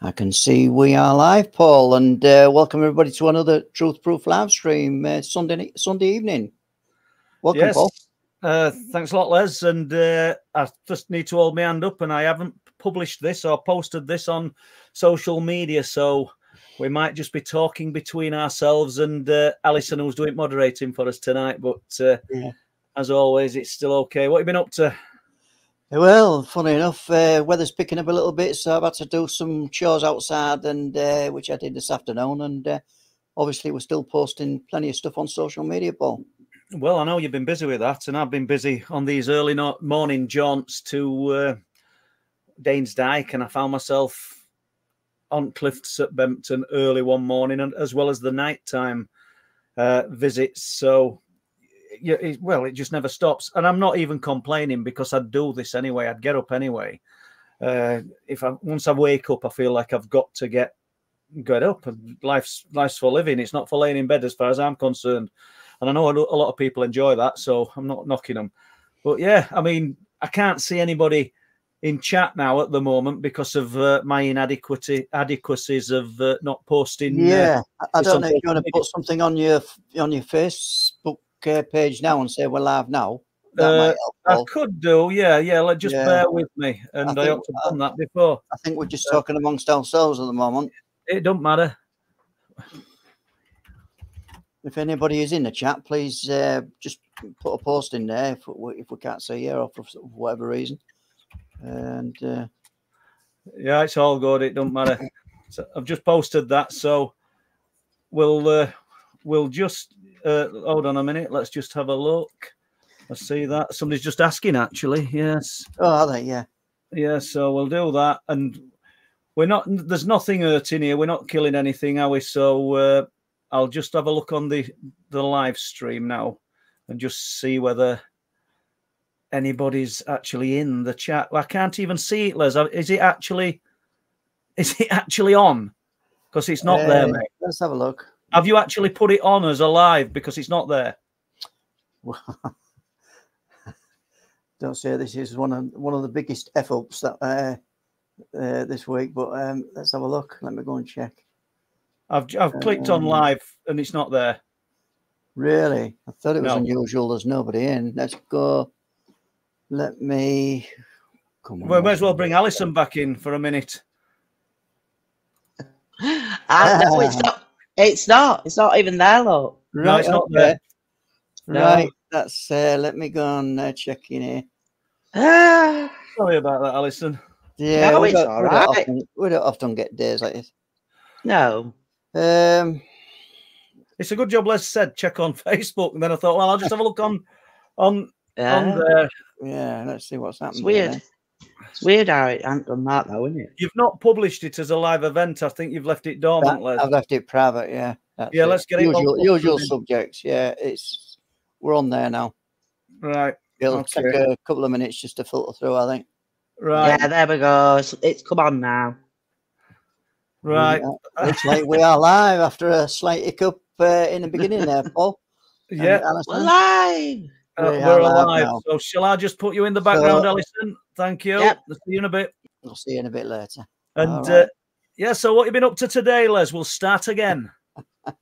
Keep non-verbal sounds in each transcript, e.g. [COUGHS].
I can see we are live, Paul, and uh, welcome everybody to another Truth Proof live stream uh, Sunday Sunday evening. Welcome, yes. Paul. Uh, thanks a lot, Les. And uh, I just need to hold my hand up, and I haven't published this or posted this on social media, so we might just be talking between ourselves and uh, Alison, who's doing moderating for us tonight. But uh, Yeah. as always, it's still okay. What have you been up to? Well, funny enough, uh, weather's picking up a little bit, so I've had to do some chores outside, and uh, which I did this afternoon. And uh, obviously, we're still posting plenty of stuff on social media, Paul. Well, I know you've been busy with that, and I've been busy on these early no- morning jaunts to uh, Danes Dyke, and I found myself on cliffs at Bempton early one morning, and as well as the nighttime uh, visits. So, it, well, it just never stops, and I'm not even complaining because I'd do this anyway. I'd get up anyway. Uh, if I once I wake up, I feel like I've got to get get up. And life's life's for living. It's not for laying in bed, as far as I'm concerned. And I know a lot of people enjoy that, so I'm not knocking them. But yeah, I mean, I can't see anybody in chat now at the moment because of uh, my inadequacy adequacies of uh, not posting. uh, Yeah, I, I don't know if you want to put something on your on your Facebook uh, page now and say we're live now. That might Uh, help, I could do, yeah, yeah. Let just Yeah. bear with me, and I, think- ought to have done that before. I think we're just talking amongst ourselves at the moment. It don't matter. If anybody is in the chat, please uh, just put a post in there if we, if we can't see you or for whatever reason. And uh, Yeah, it's all good. It don't matter. So I've just posted that, so we'll uh, we'll just uh, hold on a minute. Let's just have a look. I see that somebody's just asking. Actually, yes, oh, are they? Yeah. yeah. So we'll do that, and we're not. There's nothing hurting here. We're not killing anything, are we? So uh, I'll just have a look on the the live stream now, and just see whether anybody's actually in the chat. I can't even see it, Les. Is it actually? Is it actually on? Because it's not there, Uh, mate. Let's have a look. Have you actually put it on as a live? Because it's not there. [LAUGHS] Don't say this is one of one of the biggest f ups that uh, uh, this week, but um, let's have a look. Let me go and check. I've I've clicked on Um, live and it's not there. Really, I thought it was No. unusual. There's nobody in. Let's go. Let me. Come on. We may as well bring Alison back in for a minute. [LAUGHS] Ah, no, it's not. It's not. It's not even there, look. No, it's not there. No. Right, that's. Uh, let me go and uh, check in here. Ah, [SIGHS] Sorry about that, Alison. Yeah, No, we, it's don't, all we, don't often, we don't often get days like this. no. Um, It's a good job Les said check on [LAUGHS] Facebook. And then I thought, well, I'll just have a look on on Yeah. on there. yeah, let's see what's happening. it's weird. It's weird how it hasn't done that, though, isn't it? You've not published it as a live event. I think you've left it dormant, Les. I've left it private. Yeah. that's Yeah, let's get it usual, on- usual subjects. Yeah, it's we're on there now. Right, It'll Okay. take a couple of minutes just to filter through. I think. right, Yeah, there we go. It's, it's come on now. right. Yeah, Looks like we are live after a slight hiccup uh, in the beginning there, Paul. [LAUGHS] Yeah, Alison. We're live. Uh, we we're alive. So shall I just put you in the background, So- Alison? Thank you. Yep. I'll see you in a bit. I'll see you in a bit later. And All uh, yeah, so what you been up to today, Les? We'll start again. [LAUGHS]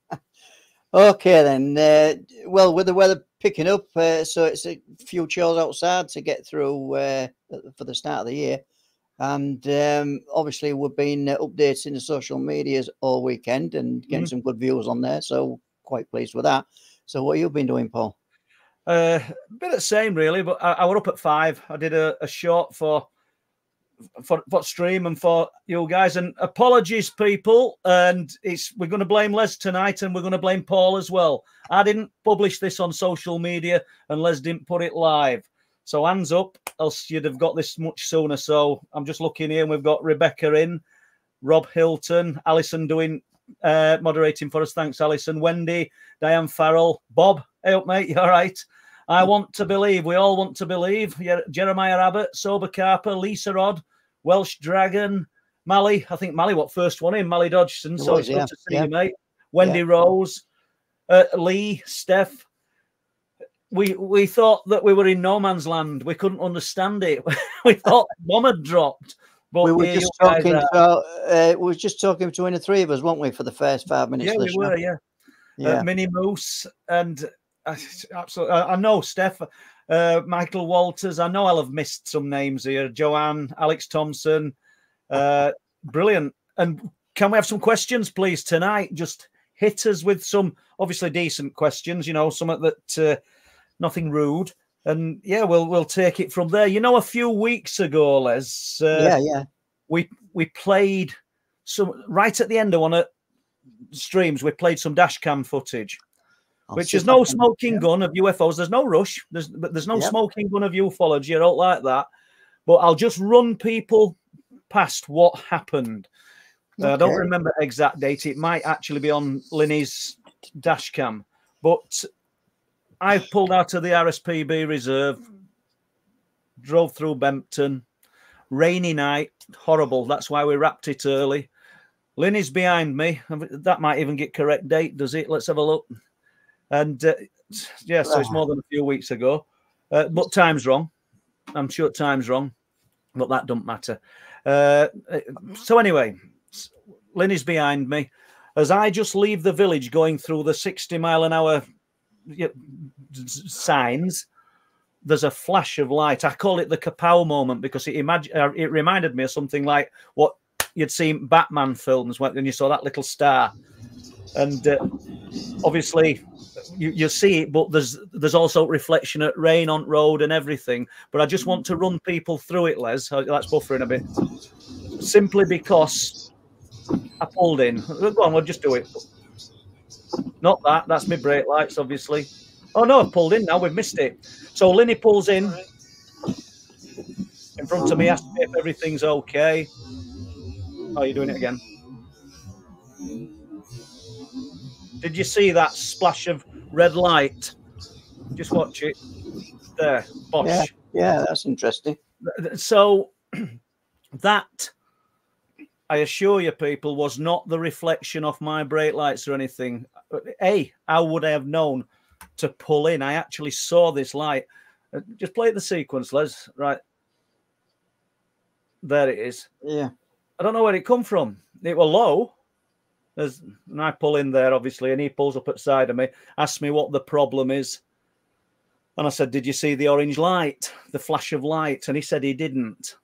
Okay then. Uh, well, with the weather picking up, uh, so it's a few chores outside to get through uh, for the start of the year, and um, obviously we've been uh, updating the social medias all weekend and getting Mhm. some good views on there. So quite pleased with that. So what have you been doing, Paul? Uh, a bit of the same, really. But I, I were up at five. I did a, a short for for for stream and for you guys. And apologies, people. And it's we're going to blame Les tonight, and we're going to blame Paul as well. I didn't publish this on social media, and Les didn't put it live. So hands up, else you'd have got this much sooner. So I'm just looking here, and we've got Rebecca in, Rob Hilton, Alison doing uh, moderating for us. Thanks, Alison. Wendy, Diane Farrell, Bob. Hey up, mate. [LAUGHS] You all right? I want to believe. We all want to believe. Jeremiah Abbott, Sober Carper, Lisa Rod, Welsh Dragon, Mally. I think Mally, what first one in? Mally Dodgson. It So was, it's yeah, good to see yeah. you, mate. Wendy Rose, uh, Lee, Steph. We we thought that we were in no man's land. We couldn't understand it. [LAUGHS] we thought [LAUGHS] bomb had dropped, But we were just talking. uh, we were just talking between the three of us, weren't we, for the first five minutes? yeah, we show? were, yeah. Yeah. uh, Mini Moose, and absolutely, I, know Steph, uh, Michael Walters. I know I'll have missed some names here. Joanne, Alex Thompson, uh, brilliant. And can we have some questions, please, tonight? Just hit us with some obviously decent questions. You know, some that uh, nothing rude. And yeah, we'll we'll take it from there. You know, a few weeks ago, Les, uh, yeah, yeah. we we played some right at the end of one of streams. We played some dash cam footage I'll which is no smoking gun of UFOs. There's no rush. There's but there's no Yep. smoking gun of ufology. I don't like that. But I'll just run people past what happened. Uh, I don't remember exact date. It might actually be on Linny's dash cam. But I pulled out of the RSPB reserve, drove through Bempton, rainy night, horrible. That's why we wrapped it early. Linny's behind me. That might even get correct date, does it? Let's have a look. And uh, yeah, so it's more than a few weeks ago. Uh, but time's wrong. I'm sure time's wrong, but that don't matter. Uh, so anyway, Linny's behind me. As I just leave the village going through the 60 mile an hour signs, there's a flash of light. I call it the kapow moment because it, imag- uh, it reminded me of something like what you'd seen Batman films when you saw that little star. And uh, obviously, you, you see it, but there's there's also reflection at rain on road and everything. But I just want to run people through it, Les. Uh, That's buffering a bit. Simply because I pulled in. Go on, we'll just do it. Not that. That's my brake lights, obviously. Oh no, I've pulled in now. We've missed it. So Linny pulls in in front of me, asks me if everything's okay. Oh, you're doing it again. Did you see that splash of red light? Just watch it. There, bosh. Yeah. Yeah, that's interesting. So [CLEARS THROAT] that, I assure you, people, was not the reflection of my brake lights or anything. A, how would I have known to pull in? I actually saw this light. Uh, Just play the sequence, Les. Right. There it is. Yeah. I don't know where it come from. It were low. There's, and I pull in there, obviously, and he pulls up at side of me, asks me what the problem is. And I said, Did you see the orange light, the flash of light? And he said he didn't.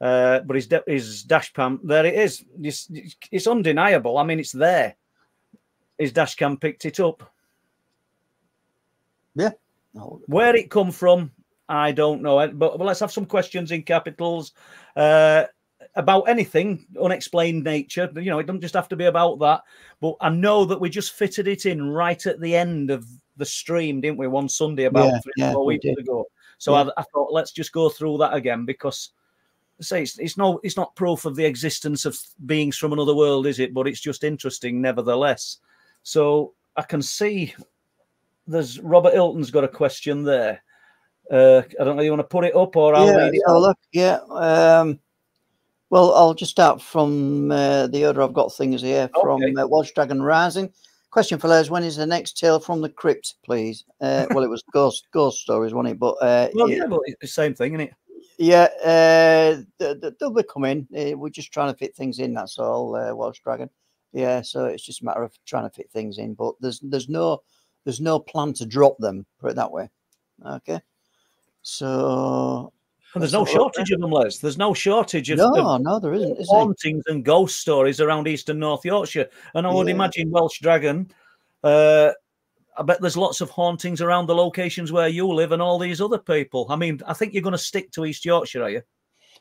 Uh, but his, his dash cam, there it is. It's, it's undeniable. I mean, it's there. His dash cam picked it up. Oh, Where it come from, I don't know. But, but let's have some questions in capitals uh, about anything unexplained nature. You know, it doesn't just have to be about that. But I know that we just fitted it in right at the end of the stream, didn't we? One Sunday about Yeah, three yeah, or four weeks did. ago. So Yeah. I, I thought let's just go through that again because. Say it's, it's no, it's not proof of the existence of beings from another world, is it? But it's just interesting, nevertheless. So I can see there's Robert Hilton's got a question there. Uh, I don't know. You want to put it up or I'll yeah, read it. out? look, yeah. Um, well, I'll just start from uh, the order I've got things here from Okay. uh, Welsh Dragon Rising. Question for Les: When is the next tale from the crypt, please? Uh, well, it was [LAUGHS] ghost ghost stories, wasn't it? But uh, Well, yeah, but it's the same thing, isn't it? yeah, uh, th- th- they'll be coming. Uh, we're just trying to fit things in. That's all. Uh, Welsh Dragon. Yeah, so it's just a matter of trying to fit things in. But there's there's no there's no plan to drop them. Put it that way. Okay. So And there's no have a look shortage of them, Les. There's no shortage of, no, of no, there isn't. Is there? hauntings and ghost stories around Eastern North Yorkshire. And I would Yeah. imagine Welsh Dragon. Uh, I bet there's lots of hauntings around the locations where you live and all these other people. I mean, I think you're going to stick to East Yorkshire, are you?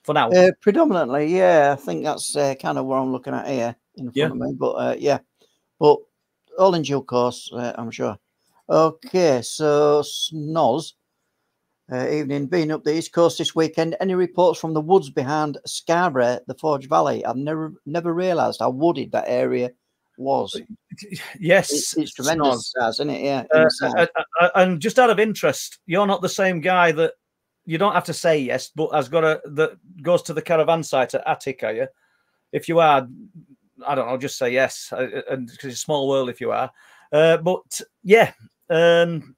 For now. Uh, predominantly, yeah. I think that's uh, kind of what I'm looking at here in front Yeah. of me. But uh, yeah, but all in due course, uh, I'm sure. Okay, so Snoz, uh, evening, being up the east coast this weekend. Any reports from the woods behind Scarborough, the Forge Valley? I've never never realised how wooded that area was. yes. It's, it's tremendous, isn't it? Yeah. Uh, south. uh, uh, and just out of interest, you're not the same guy that you don't have to say yes, but has got a that goes to the caravan site at Atwick, are you? If you are, I don't know, just say yes, uh, and because it's a small world if you are. Uh, but yeah, um,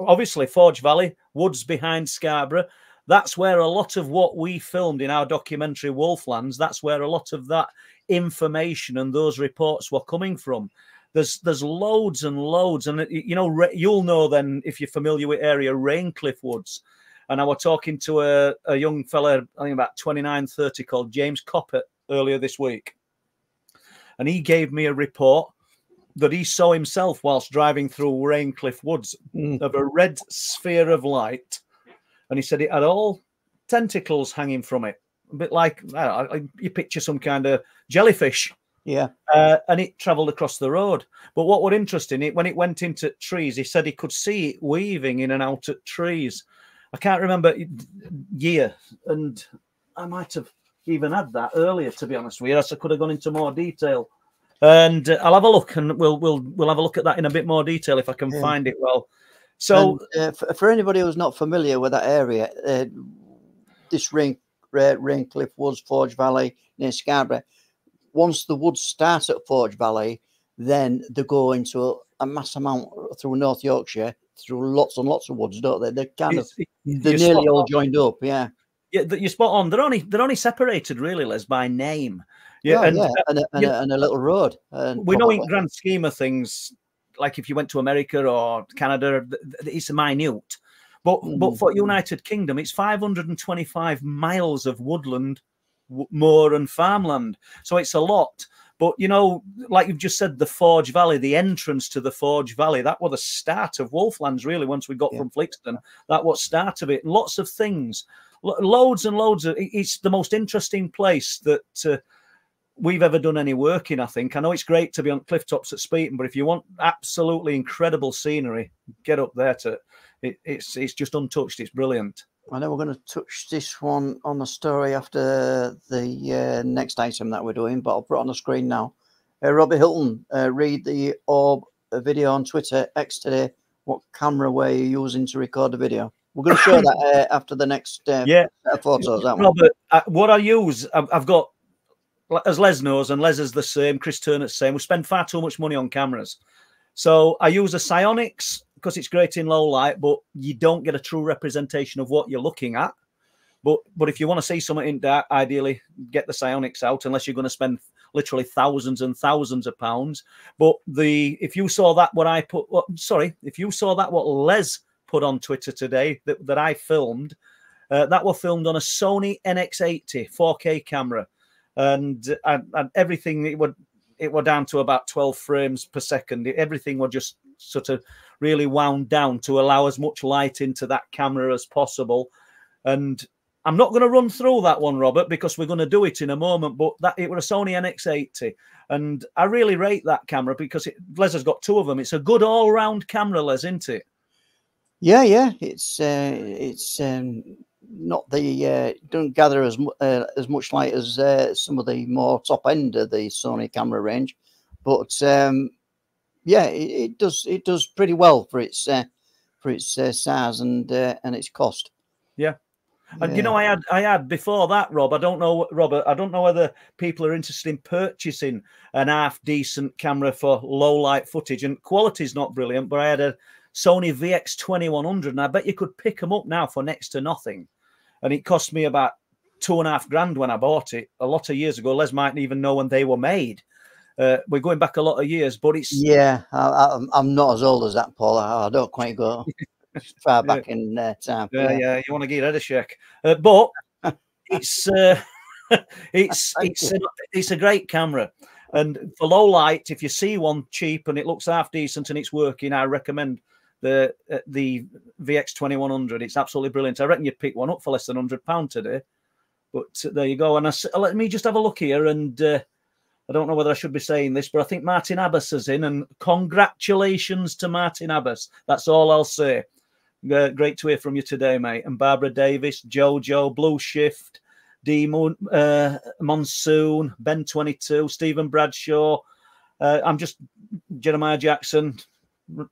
obviously Forge Valley, woods behind Scarborough. that's where a lot of what we filmed in our documentary Wolflands, that's where a lot of that information and those reports were coming from. There's there's loads and loads, and you know you'll know then if you're familiar with area Raincliffe Woods. And I was talking to a, a young fella, I think about 29, 30, called James Coppett earlier this week. And he gave me a report that he saw himself whilst driving through Raincliffe Woods Mm. of a red sphere of light. And he said it had all tentacles hanging from it, a bit like know, you picture some kind of jellyfish. Yeah. Uh, and it travelled across the road. But what was interesting, it when it went into trees, he said he could see it weaving in and out at trees. I can't remember year, and I might have even had that earlier, to be honest with you. I could have gone into more detail. And uh, I'll have a look, and we'll we'll we'll have a look at that in a bit more detail if I can Yeah. find it. Well, so And, uh, for, for anybody who's not familiar with that area, uh, this ring, Ra- Raincliffe Woods, Forge Valley near Scarborough, once the woods start at Forge Valley, then they go into a, a mass amount through North Yorkshire, through lots and lots of woods, don't they? They're kind of it's- it- they're nearly all joined up. Yeah, Yeah, that you're spot on. They're only they're only separated really, Les, by name. yeah, Yeah, and yeah, and, a, and, yeah. a, and a little road. And we know in grand scheme of things, like if you went to America or Canada, it's minute. But but Mm. for United Kingdom, it's 525 miles of woodland, moor, and farmland. So it's a lot. But you know, like you've just said, the Forge Valley, the entrance to the Forge Valley, that was the start of Wolflands. Really, once we got Yeah. from Flixton, that was start of it. Lots of things, loads and loads of. It's the most interesting place that. Uh, we've ever done any work in. I think I know it's great to be on cliff tops at Speeton, but if you want absolutely incredible scenery, get up there to it, it's it's just untouched. It's brilliant. I know we're going to touch this one on the story after the uh, next item that we're doing, but I'll put it on the screen now. Uh, Hilton, uh, read the Orb uh, video on Twitter X today. What camera were you using to record the video? We're going to show that uh, after the next uh, Yeah, photos. Robert. Uh, what I use, I've, I've got as Les knows, and Les is the same. Chris Turner's the same. We spend far too much money on cameras, so I use a SiOnyx because it's great in low light, but you don't get a true representation of what you're looking at. But but if you want to see something in dark, ideally get the SiOnyx out, unless you're going to spend literally thousands and thousands of pounds. But the if you saw that what I put, what, sorry, if you saw that what Les put on Twitter today that, that I filmed, uh, that were filmed on a Sony NX80 4K camera, and and, and everything it would it were down to about 12 frames per second. Everything were just sort of really wound down to allow as much light into that camera as possible. And I'm not going to run through that one, Robert, because we're going to do it in a moment. But that it was a Sony NX80, and I really rate that camera because it, Les has got two of them. It's a good all-round camera, Les, isn't it? Yeah, yeah, it's uh, it's um, not the uh, don't gather as uh, as much light as uh, some of the more top end of the Sony camera range, but um, yeah, it, it does it does pretty well for its uh, for its uh, size and uh, and its cost. Yeah. And you know, I had I had before that, Rob. I don't know, Robert. I don't know whether people are interested in purchasing an half decent camera for low light footage. And quality's not brilliant, but I had a Sony VX twenty one hundred, and I bet you could pick them up now for next to nothing. And it cost me about two and a half grand when I bought it a lot of years ago. Les mightn't even know when they were made. Uh, we're going back a lot of years, but it's Yeah, I, I'm not as old as that, Paul. I, I don't quite go [LAUGHS] far Yeah. back in uh, time. Yeah, yeah, you want to get rid of shake, uh, but [LAUGHS] it's uh, [LAUGHS] it's it's a, it's a great camera, and for low light, if you see one cheap and it looks half decent and it's working, I recommend the uh, the VX twenty one hundred. It's absolutely brilliant. I reckon you'd pick one up for less than hundred pound today. But uh, there you go. And I, let me just have a look here, and uh, I don't know whether I should be saying this, but I think Martin Abbas is in, and congratulations to Martin Abbas. That's all I'll say. Uh, great to hear from you today, mate. And Barbara Davis, Jojo, Blue Shift, D Moon, uh, Monsoon, Ben 22, Stephen Bradshaw. Uh, I'm just Jeremiah Jackson,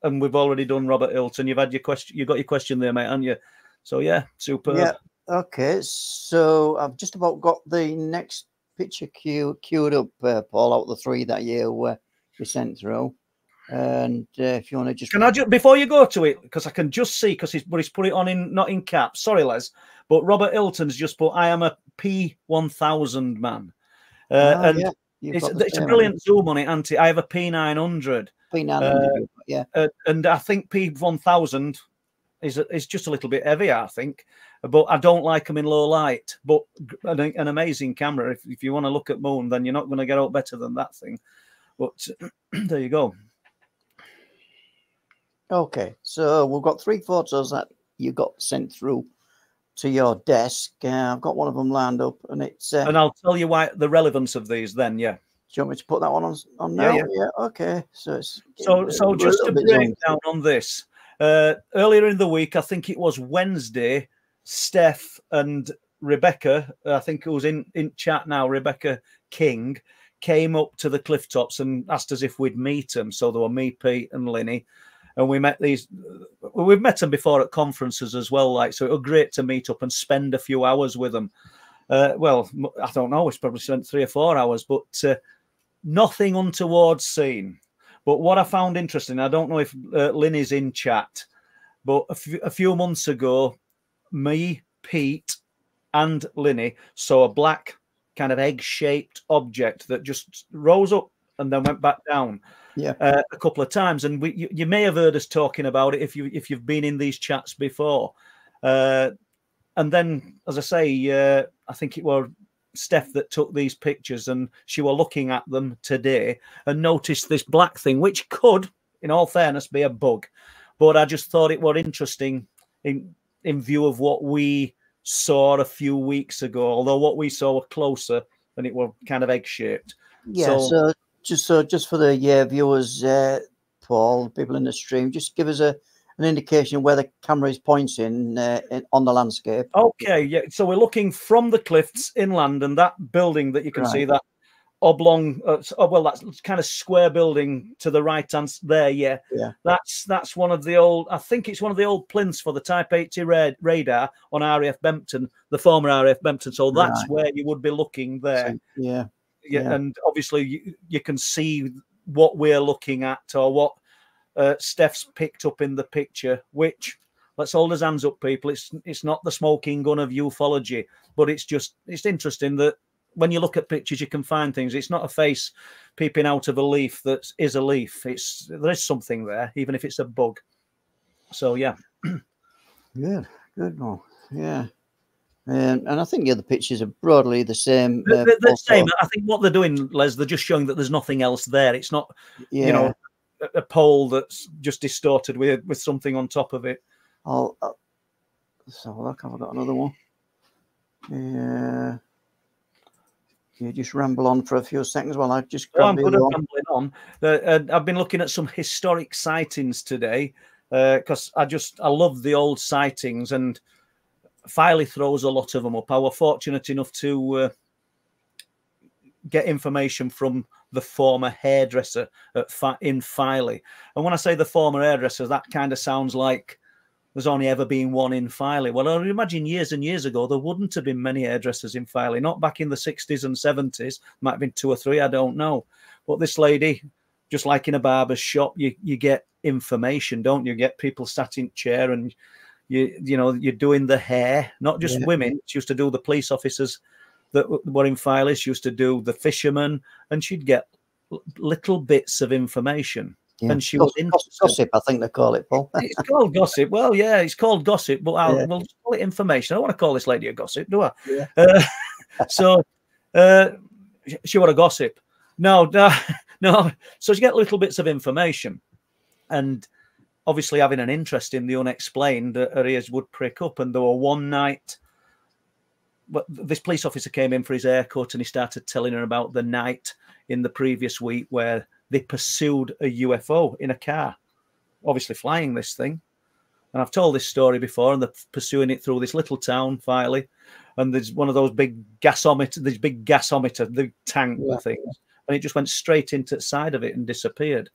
and we've already done Robert Hilton. You've had your question, you got your question there, mate, haven't you? So yeah, super. Yeah. Okay, so I've just about got the next picture queue, queued up, uh, Paul, out of the three that you uh, sent through. And uh, if you want to just Can I just before you go to it, because I can just see because he's but he's put it on in not in caps. Sorry, Les, But Robert Hilton's just put, I am a P1000 man. Uh, Ah, and yeah, it's, it's a brilliant zoom on it, Auntie. I have a P900. P900, yeah. Uh, and I think P1000 is, is just a little bit heavier, I think. But I don't like them in low light. But an, an amazing camera. If, if you want to look at Moon, then you're not going to get out better than that thing. But [CLEARS THROAT] there you go. Okay, so we've got three photos that you got sent through to your desk. Uh, I've got one of them lined up, and it's. Uh, And I'll tell you why the relevance of these then, yeah. Do you want me to put that one on, on Yeah, now? yeah. Okay, so it's. So, so just to break down on this, uh, earlier in the week, I think it was Wednesday, Steph and Rebecca, I think it was in, in chat now, Rebecca King came up to the cliff tops and asked us if we'd meet them. So there were me, Pete, and Linny. And we met these, we've met them before at conferences as well. Like, so it was great to meet up and spend a few hours with them. Uh, well, I don't know, it's probably spent three or four hours, but uh, nothing untoward seen. But what I found interesting, I don't know if uh, Lynn is in chat, but a few- a few months ago, me, Pete, and Linny saw a black kind of egg-shaped object that just rose up and then went back down. Yeah. uh, a couple of times, and we you, you may have heard us talking about it if you if you've been in these chats before. Uh, and then, as I say, uh, I think it was Steph that took these pictures, and she were looking at them today and noticed this black thing, which could, in all fairness, be a bug. But I just thought it were interesting in in view of what we saw a few weeks ago. Although what we saw were closer, and it were kind of egg shaped. Yeah, So- so, just so just for the yeah, viewers, uh, Paul, people in the stream, just give us a an indication where the camera is pointing uh, in, on the landscape. Okay, yeah. So we're looking from the cliffs inland, and that building that you can see that oblong, uh, oh, well, that's kind of square building to the right hand there. Yeah, Yeah. That's that's one of the old. I think it's one of the old plinths for the Type 80 ra- radar on RAF Bempton, the former RAF Bempton. So that's Right. where you would be looking there. So, yeah, yeah, Yeah. and obviously you, you can see what we're looking at or what uh, Steph's picked up in the picture. Which let's hold his hands up, people. It's it's not the smoking gun of ufology, but it's just it's interesting that when you look at pictures, you can find things. It's not a face peeping out of a leaf that is a leaf. It's there is something there, even if it's a bug. So yeah, [CLEARS THROAT] good, good one. Yeah, um, and I think the other pictures are broadly the same. the, uh, the- the same. I think what they're doing, Les, they're just showing that there's nothing else there. It's not Yeah, you know a- a pole that's just distorted with with something on top of it. I'll, I'll so look, have I got another one? Yeah. You just ramble on for a few seconds while I just Oh, I'm good at rambling on. Uh, uh, I've been looking at some historic sightings today because I just I love the old sightings and Filey throws a lot of them up. I was fortunate enough to uh, get information from the former hairdresser at in Filey, and when I say the former hairdresser, that kind of sounds like there's only ever been one in Filey. Well, I imagine years and years ago there wouldn't have been many hairdressers in Filey. Not back in the 60s and 70s. Might have been two or three. I don't know. But this lady, just like in a barber's shop, you you get information, don't you? Get people sat in chair and you you know you're doing the hair, not just Yeah. women. She used to do the police officers that were in. She used to do the fishermen, and she'd get little bits of information. Yeah. And she was Gossip, I think they call it, Paul. It's called gossip. Well, yeah, it's called gossip, but I'll, Yeah. we'll call it information. I don't want to call this lady a gossip, do I? Yeah. Uh, [LAUGHS] so, uh, sh- she want a gossip. No, no, [LAUGHS] no. So she get little bits of information, and obviously having an interest in the unexplained, uh, her ears would prick up. And there were one night, this police officer came in for his haircut, and he started telling her about the night in the previous week where they pursued a UFO in a car, obviously flying this thing. And I've told this story before, and they're pursuing it through this little town, Filey. And there's one of those big gasometer, these big gasometer, the tank Yeah. things, and it just went straight into the side of it and disappeared.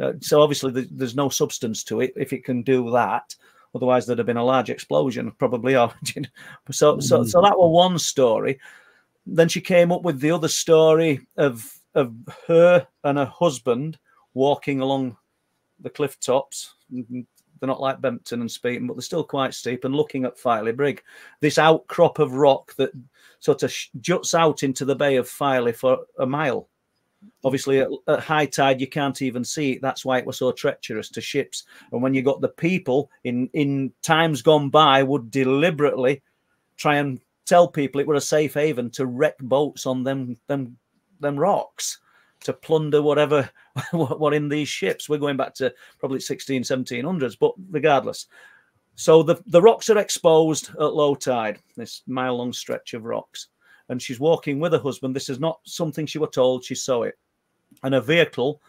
Uh, so obviously the, there's no substance to it if it can do that. Otherwise, there'd have been a large explosion, probably. [LAUGHS] Or, so, so, so hmm. that was one story. Then she came up with the other story of of her and her husband walking along the cliff tops. They're not like Bempton and Speeton, but they're still quite steep. And looking at Filey Brig, this outcrop of rock that sort of juts out into the Bay of Filey for a mile. Obviously, at, at, high tide, you can't even see it. That's why it was so treacherous to ships. And when you got the people in in times gone by would deliberately try and tell people it were a safe haven to wreck boats on them them them rocks to plunder whatever [LAUGHS] what in these ships. We're going back to probably 16, 1700s, but regardless. So the, the rocks are exposed at low tide, this mile long stretch of rocks. And she's walking with her husband. This is not something she was told, she saw it. And a vehicle,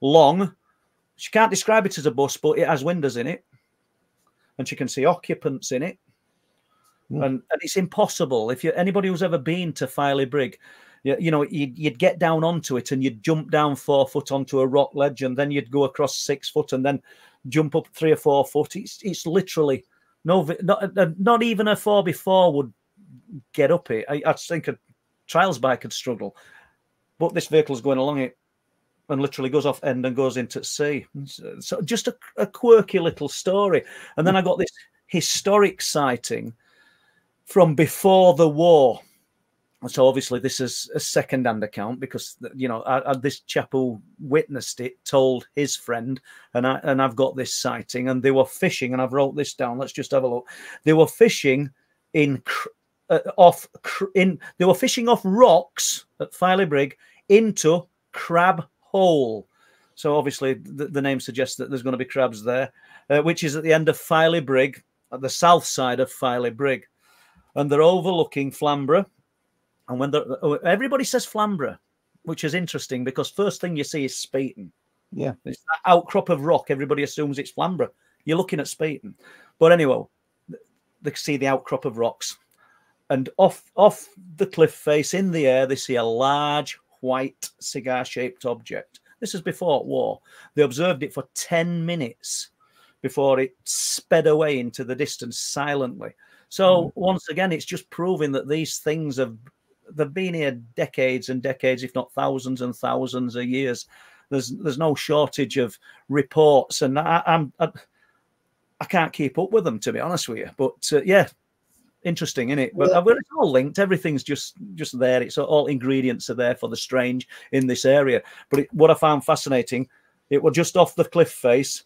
long, she can't describe it as a bus, but it has windows in it. And she can see occupants in it. Mm. And, and it's impossible. If you anybody who's ever been to Filey Brig, you, you know, you'd, you'd get down onto it and you'd jump down four foot onto a rock ledge and then you'd go across six foot and then jump up three or four foot. It's, it's literally no, not, uh, not even a four before would get up it. I, I think a trials bike could struggle, but this vehicle's going along it and literally goes off end and goes into sea. So just a, a, quirky little story. And then I got this historic sighting from before the war so obviously this is a second-hand account because you know I, I, this chap who witnessed it told his friend, and I and I've got this sighting, and they were fishing, and I've wrote this down. Let's just have a look. They were fishing in uh, off in they were fishing off rocks at Filey Brig into Crab Hole. So obviously the, the name suggests that there's going to be crabs there, uh, which is at the end of Filey Brig, at the south side of Filey Brig, and they're overlooking Flamborough and when oh, everybody says Flamborough, which is interesting because first thing you see is Speeton. Yeah. It's that outcrop of rock. Everybody assumes it's Flamborough. You're looking at Speeton. But anyway, they see the outcrop of rocks. And off off the cliff face in the air, they see a large white cigar-shaped object. This is before war. They observed it for 10 minutes before it sped away into the distance silently. So mm. once again, it's just proving that these things have they've been here decades and decades, if not thousands and thousands of years. There's there's no shortage of reports, and I, I'm I, I can't keep up with them to be honest with you. But uh, yeah, interesting, isn't it? But yeah. it's all linked. Everything's just just there. It's all ingredients are there for the strange in this area. But it, what I found fascinating, it was just off the cliff face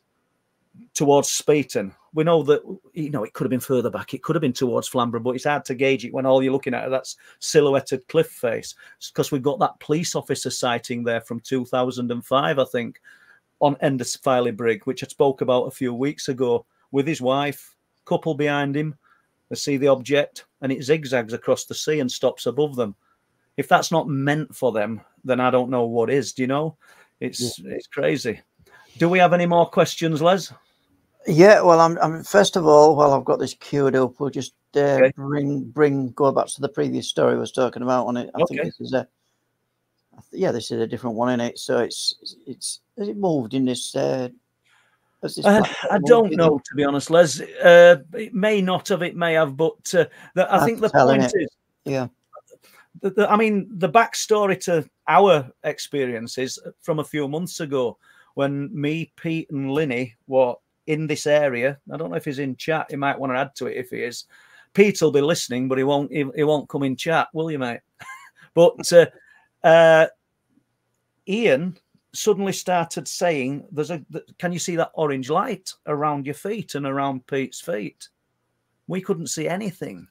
towards Speeton. We know that you know it could have been further back. It could have been towards Flamborough, but it's hard to gauge it when all you're looking at that's silhouetted cliff face. Because we've got that police officer sighting there from 2005, I think, on Enders Filey Brig, which I spoke about a few weeks ago with his wife, couple behind him. They see the object and it zigzags across the sea and stops above them. If that's not meant for them, then I don't know what is. Do you know? It's yeah. it's crazy. Do we have any more questions, Les? Yeah, well, I'm, I'm first of all, while I've got this queued up, we'll just uh, okay. bring bring go back to the previous story I was talking about on it. I okay. think this is a yeah, this is a different one in it. So it's it's has it moved in this? Uh, uh, I don't know, to be honest, Les. Uh, it may not have, it may have, but uh, the, I think the point it. is, yeah. The, the, I mean, the backstory to our experiences from a few months ago when me, Pete, and Linny were in this area. I don't know if he's in chat. He might want to add to it if he is. Pete will be listening, but he won't. He, he won't come in chat, will you, mate? [LAUGHS] but uh, uh, Ian suddenly started saying, "There's a. Can you see that orange light around your feet and around Pete's feet?" We couldn't see anything,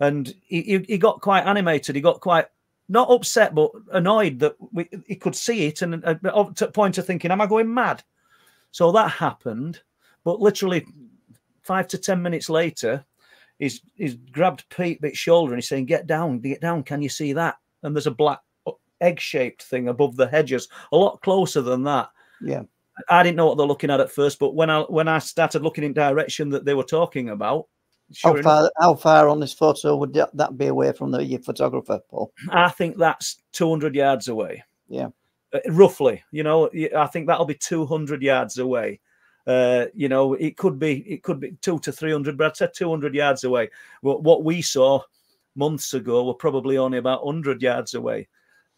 and he, he got quite animated. He got quite not upset, but annoyed that we, he could see it, and uh, to the point of thinking, "Am I going mad?" So that happened, but literally five to ten minutes later, he's he's grabbed Pete Bit's shoulder and he's saying, "Get down, get down! Can you see that?" And there's a black egg-shaped thing above the hedges, a lot closer than that. Yeah. I didn't know what they're looking at at first, but when I when I started looking in direction that they were talking about, sure how far enough, how far on this photo would that, be away from the photographer, Paul? I think that's 200 yards away. Yeah. Uh, roughly. You know, I think that'll be 200 yards away. Uh, you know, it could be it could be two to 300, but I'd say 200 yards away. What, what we saw months ago were probably only about 100 yards away.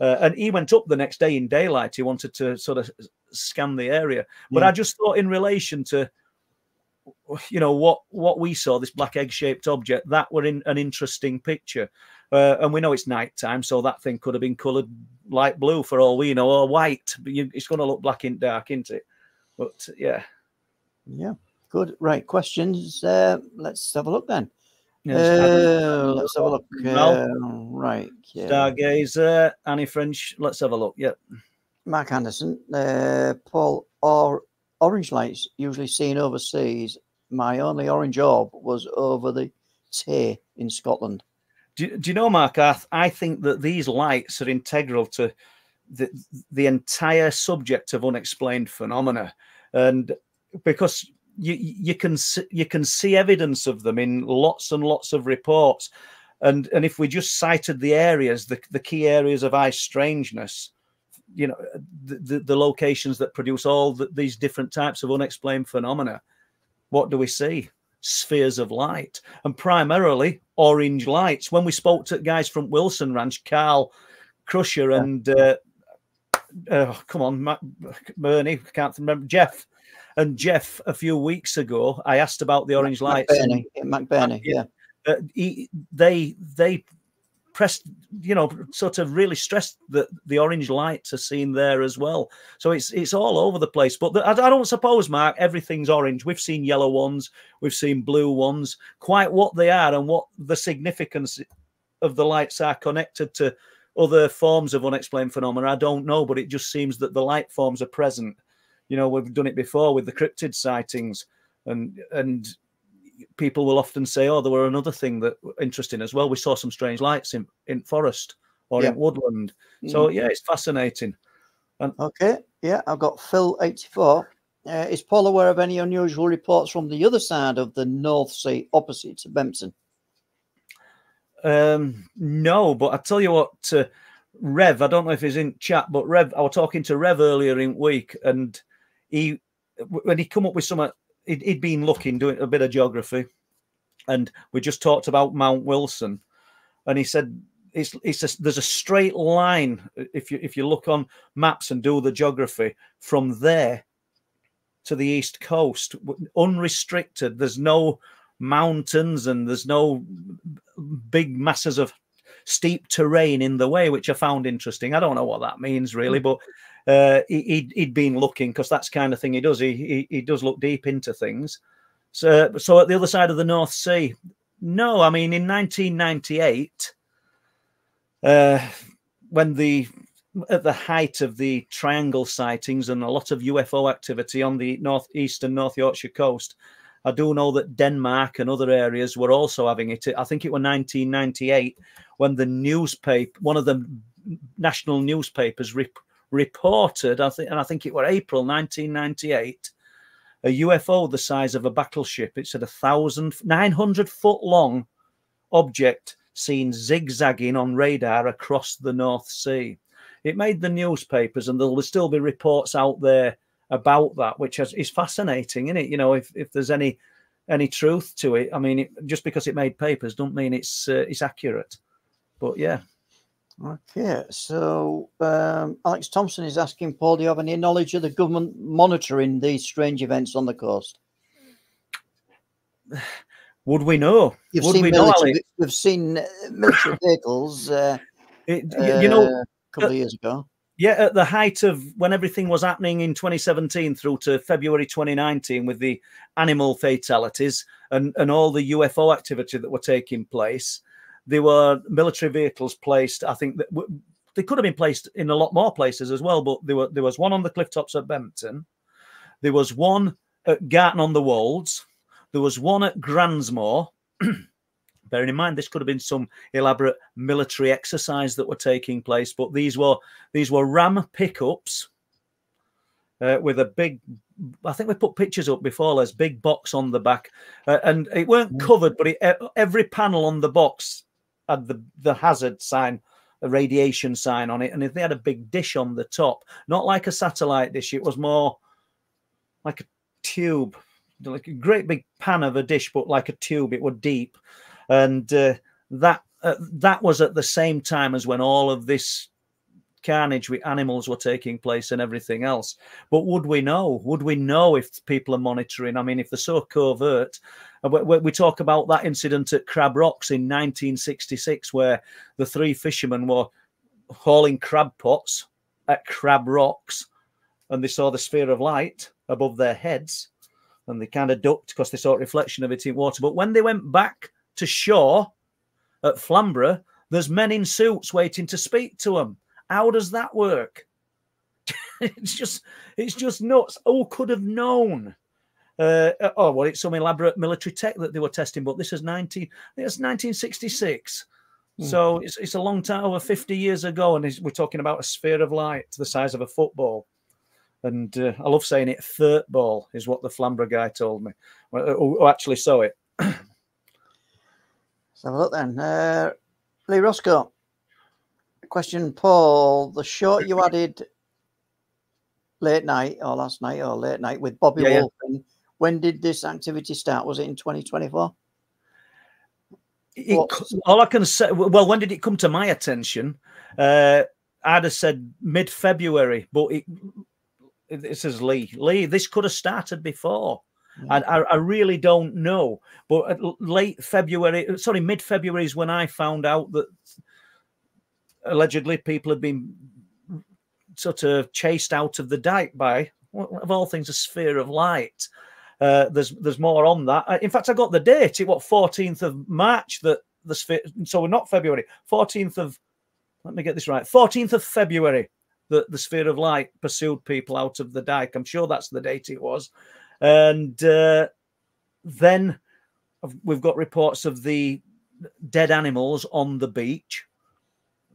Uh, and he went up the next day in daylight. He wanted to sort of scan the area. But yeah. I just thought, in relation to you know what what we saw this black egg shaped object that were in an interesting picture. Uh, and we know it's night time so that thing could have been colored light blue for all we know or white. But you, it's going to look black in dark isn't it? But yeah. Yeah. Good. Right. Questions uh, let's have a look then Uh, let's have a look uh, right yeah. stargazer annie french let's have a look Yep. mark anderson uh, paul or orange lights usually seen overseas my only orange orb was over the Tay in Scotland. do, do you know mark I, th- I think that these lights are integral to the, the entire subject of unexplained phenomena and because you you can see, you can see evidence of them in lots and lots of reports. And and if we just cited the areas the, the key areas of eye strangeness you know the, the, the locations that produce all the, these different types of unexplained phenomena what do we see? Spheres of light and primarily orange lights. When we spoke to guys from wilson ranch carl crusher and uh, uh, come on Matt, bernie can't remember jeff and jeff a few weeks ago i asked about the orange lights. And- McBurney, yeah, McBurney, yeah. uh, he, they they pressed you know sort of really stressed that the orange lights are seen there as well. So it's it's all over the place. But the, I, I don't suppose mark everything's orange. We've seen yellow ones. We've seen blue ones. Quite what they are and what the significance of the lights are connected to other forms of unexplained phenomena i don't know. But it just seems that the light forms are present you know we've done it before with the cryptid sightings and and people will often say, "Oh, there were another thing that interesting as well. We saw some strange lights in in forest or Yeah. in woodland." So Mm. yeah, it's fascinating. Okay, yeah, I've got Phil eighty four. Uh, is Paul aware of any unusual reports from the other side of the North Sea, opposite to Bempton? Um, no, but I tell you what, uh, Rev. I don't know if he's in chat, but Rev. I was talking to Rev earlier in week, and he when he come up with some, uh, he'd, he'd been looking doing a bit of geography, and we just talked about Mount Wilson, and he said it's it's a, there's a straight line if you if you look on maps and do the geography from there to the east coast, unrestricted. There's no mountains and there's no big masses of steep terrain in the way, which I found interesting. I don't know what that means really, but uh, he, he'd, he'd been looking because that's kind of thing he does. He, he he does look deep into things. So so at the other side of the North Sea, no, I mean in 1998, uh, when the at the height of the triangle sightings and a lot of UFO activity on the northeast and North Yorkshire coast, I do know that Denmark and other areas were also having it. I think it was 1998 when the newspaper, one of the national newspapers, rep- reported. I think, and I think it was April 1998, a UFO the size of a battleship. It's at a thousand, nine hundred foot long object seen zigzagging on radar across the North Sea. It made the newspapers, and there will still be reports out there about that, which is, is fascinating, isn't it? You know, if, if there's any any truth to it, I mean, it, just because it made papers, don't mean it's uh, it's accurate. But yeah, Okay, so um, Alex Thompson is asking Paul, do you have any knowledge of the government monitoring these strange events on the coast? [SIGHS] would we know? You've would seen we know? military, Alex? we've seen uh, military [COUGHS] vehicles uh, It- you know, uh, a couple of years ago. Yeah, at the height of when everything was happening in 2017 through to February 2019 with the animal fatalities and, and all the UFO activity that were taking place, there were military vehicles placed. I think that they could have been placed in a lot more places as well, but there were there was one on the cliff tops at Bempton, there was one at Garton on the Wolds, there was one at Gransmoor. [CLEARS THROAT] Bearing in mind, this could have been some elaborate military exercise that were taking place, but these were these were Ram pickups uh, with a big. I think we put pictures up before. There's big box on the back, uh, and it weren't Mm. covered, but it, every panel on the box had the the hazard sign, a radiation sign on it, and if they had a big dish on the top, not like a satellite dish, it was more like a tube, like a great big pan of a dish, but like a tube. It was deep, and uh, that uh, that was at the same time as when all of this carnage with animals were taking place and everything else. But would we know? Would we know if people are monitoring? I mean, if they're so covert, uh, we talk about that incident at Crab Rocks in 1966, where the three fishermen were hauling crab pots at Crab Rocks and they saw the sphere of light above their heads and they kind of ducked because they saw a reflection of it in water. But when they went back to shore at Flamborough, there's men in suits waiting to speak to them. How does that work? [LAUGHS] it's just it's just nuts. Who could have known? Uh, oh well, it's some elaborate military tech that they were testing, but this is 19. It's 1966. Mm. So it's, it's a long time, over 50 years ago, and we're talking about a sphere of light the size of a football. And uh, I love saying it, third ball is what the Flamborough guy told me, who actually saw it. Let's have a look then. Uh, Lee Roscoe, question Paul, the shot you added late night or last night or late night with Bobby yeah, Wolfen, yeah. when did this activity start? Was it in 2024? It, all I can say, well, when did it come to my attention? Uh, I'd have said mid February, but it, this is Lee. Lee, this could have started before. Mm. I, I, really don't know. But late February, sorry, mid February is when I found out that allegedly people had been sort of chased out of the dike by, of all things, a sphere of light. Uh, there's there's more on that. Uh, in fact, I got the date. It what 14th of March that the sphere. So we're not February. 14th of. Let me get this right. 14th of February. The, the sphere of light pursued people out of the dike. I'm sure that's the date it was. And uh, then we've got reports of the dead animals on the beach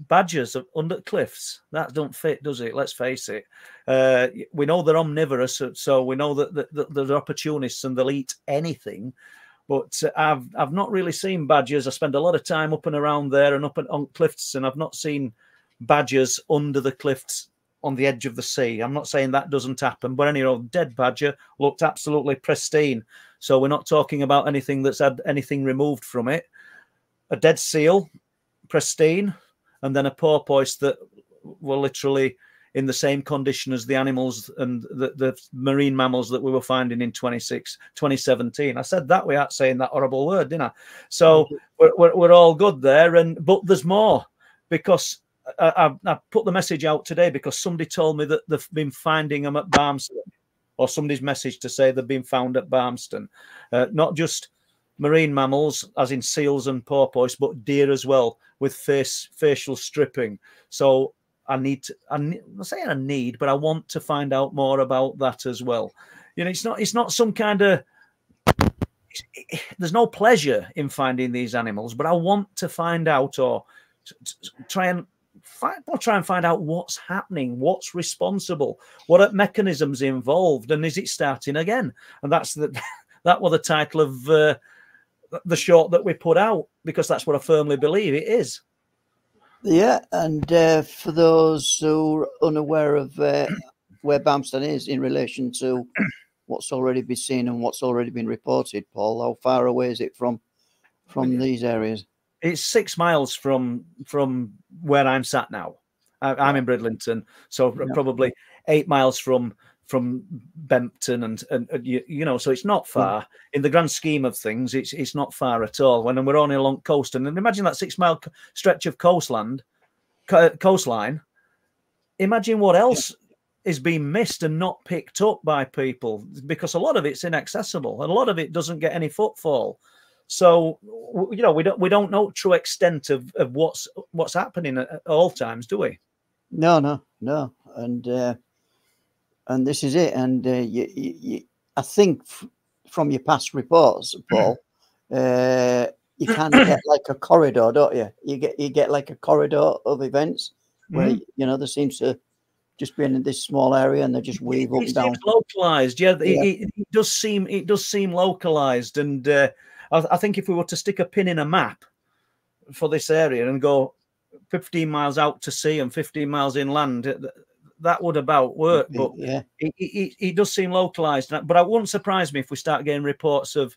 badgers under cliffs. That don't fit, does it? Let's face it. Uh, we know they're omnivorous, so we know that, that, that they're opportunists and they'll eat anything. But uh, I've I've not really seen badgers. I spend a lot of time up and around there and up and on cliffs, and I've not seen badgers under the cliffs on the edge of the sea. I'm not saying that doesn't happen, but any old dead badger looked absolutely pristine. So we're not talking about anything that's had anything removed from it. A dead seal, pristine, and then a porpoise that were literally in the same condition as the animals and the, the marine mammals that we were finding in 26 2017 i said that without saying that horrible word didn't i? So we're, we're, we're all good there and but there's more because I, I, I, put the message out today because somebody told me that they've been finding them at Barmston, or somebody's message to say they've been found at Barmston. Uh, not just marine mammals, as in seals and porpoise, but deer as well with face facial stripping. So I need to. I'm not saying I need, but I want to find out more about that as well. You know, it's not. It's not some kind of. There's no pleasure in finding these animals, but I want to find out or try and find, try and find out what's happening, what's responsible, what are mechanisms involved, and is it starting again? And that's the [LAUGHS] that was the title of uh, the short that we put out because that's what I firmly believe it is. Yeah, and uh, for those who are unaware of uh, where Barmston is in relation to what's already been seen and what's already been reported, Paul, how far away is it from from these areas? It's six miles from from where I'm sat now. I, am in Bridlington, so yeah. probably eight miles from from Bempton and, and, and you, you, know, so it's not hmm. far mm. in the grand scheme of things. It's it's not far at all. When we're only along coast, and imagine that six mile stretch of coastland, coastline. Imagine what else yeah. is being missed and not picked up by people because a lot of it's inaccessible and a lot of it doesn't get any footfall. So you know we don't we don't know true extent of, of what's what's happening at, at all times, do we? No, no, no, and. Uh and this is it. And uh, you, you, I think f- from your past reports, [CLEARS THROAT] Paul, uh, you kind of get [CLEARS THROAT] like a corridor, don't you? You get you get like a corridor of events where mm-hmm. you know there seems to just be in this small area and they just weave it, up and down. Localized, yeah. yeah. It, it, does seem it does seem localized, and uh, I, I think if we were to stick a pin in a map for this area and go 15 miles out to sea and 15 miles inland, that would about work. But yeah, it, it, it does seem localized. But it wouldn't surprise me if we start getting reports of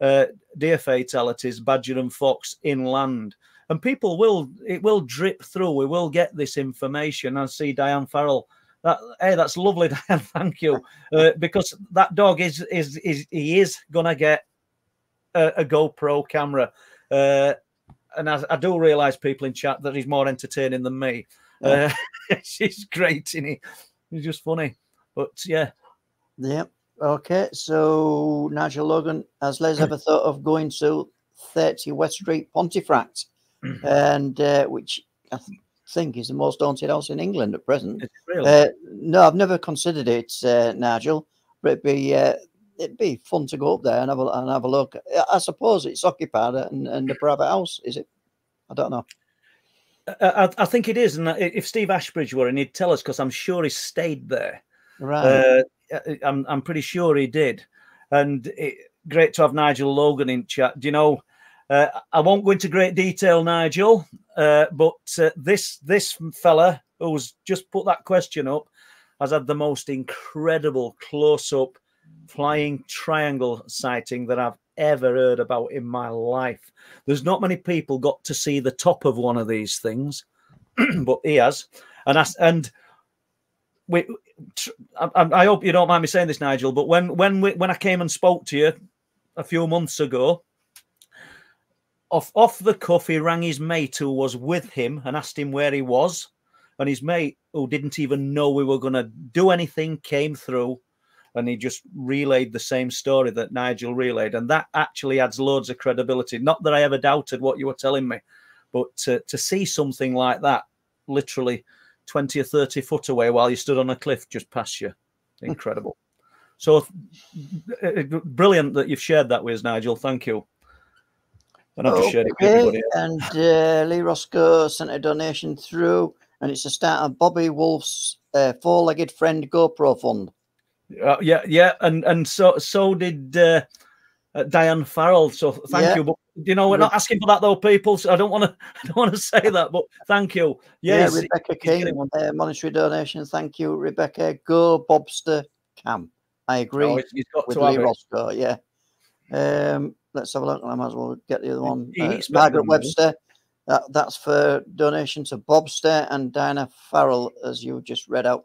uh, deer fatalities, badger and fox inland. and people will it will drip through. We will get this information. I see Diane Farrell. That hey, that's lovely, [LAUGHS] Diane. Thank you, uh, because that dog is is is he is gonna get a, a GoPro camera. Uh, and I, I do realise people in chat that he's more entertaining than me. Uh, [LAUGHS] [LAUGHS] she's great, isn't he? He's just funny. But yeah. Yep. Okay. So Nigel Logan, has Les ever [CLEARS THROAT] thought of going to 30 West Street, Pontefract, [CLEARS THROAT] and uh, which I th- think is the most haunted house in England at present? Really? Uh, no, I've never considered it, uh, Nigel. But it'd be uh, it'd be fun to go up there and have a and have a look. I suppose it's occupied and, and a private house, is it? I don't know. I, I, think it is, and if Steve Ashbridge were, and he'd tell us because I'm sure he stayed there. Right. Uh, I'm I'm pretty sure he did, and it, great to have Nigel Logan in chat. Do you know? Uh, I won't go into great detail, Nigel, uh, but uh, this this fella who's just put that question up has had the most incredible close up flying triangle sighting that I've ever heard about in my life. There's not many people got to see the top of one of these things, [CLEARS THROAT] but he has. And I, and we, I, I, hope you don't mind me saying this, Nigel. But when when we, when I came and spoke to you a few months ago, off off the cuff, he rang his mate who was with him and asked him where he was, and his mate who didn't even know we were going to do anything came through and he just relayed the same story that Nigel relayed, and that actually adds loads of credibility. Not that I ever doubted what you were telling me, but to, to see something like that, literally twenty or thirty foot away, while you stood on a cliff just past you, [LAUGHS] incredible. so brilliant that you've shared that with us, Nigel. Thank you. And I've okay. just shared it with everybody. And uh, Lee Roscoe sent a donation through, and it's a start of Bobby Wolf's uh, four-legged friend GoPro fund. Uh, yeah, yeah, and and so so did uh, uh, Diane Farrell. So thank yeah. you. But you know, we're not asking for that though, people. So I don't want to [LAUGHS] I don't want to say that, but thank you. Yes, yeah, Rebecca King, uh, monetary donation. Thank you, Rebecca. Go Bobster Cam. I agree oh, he's got with Lee Roscoe. Yeah. Um, let's have a look. I might as well get the other one. Uh, Margaret Webster. That, that's for donation to Bobster and Diana Farrell, as you just read out.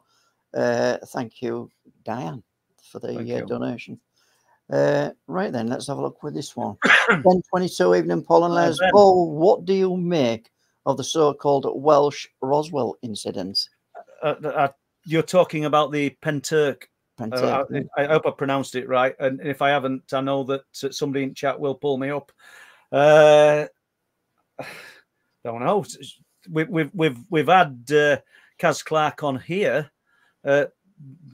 Uh, thank you, Diane, for the uh, donation. Uh, right then, let's have a look with this one. [COUGHS] 1022 evening, Paul and Les. Paul, what do you make of the so-called Welsh Roswell incident? Uh, uh, you're talking about the Penturk. Penturk. I, I, hope I pronounced it right, and if I haven't, I know that somebody in chat will pull me up. Uh, [SIGHS] don't know. We, we've we've we've had uh, Kaz Clark on here uh,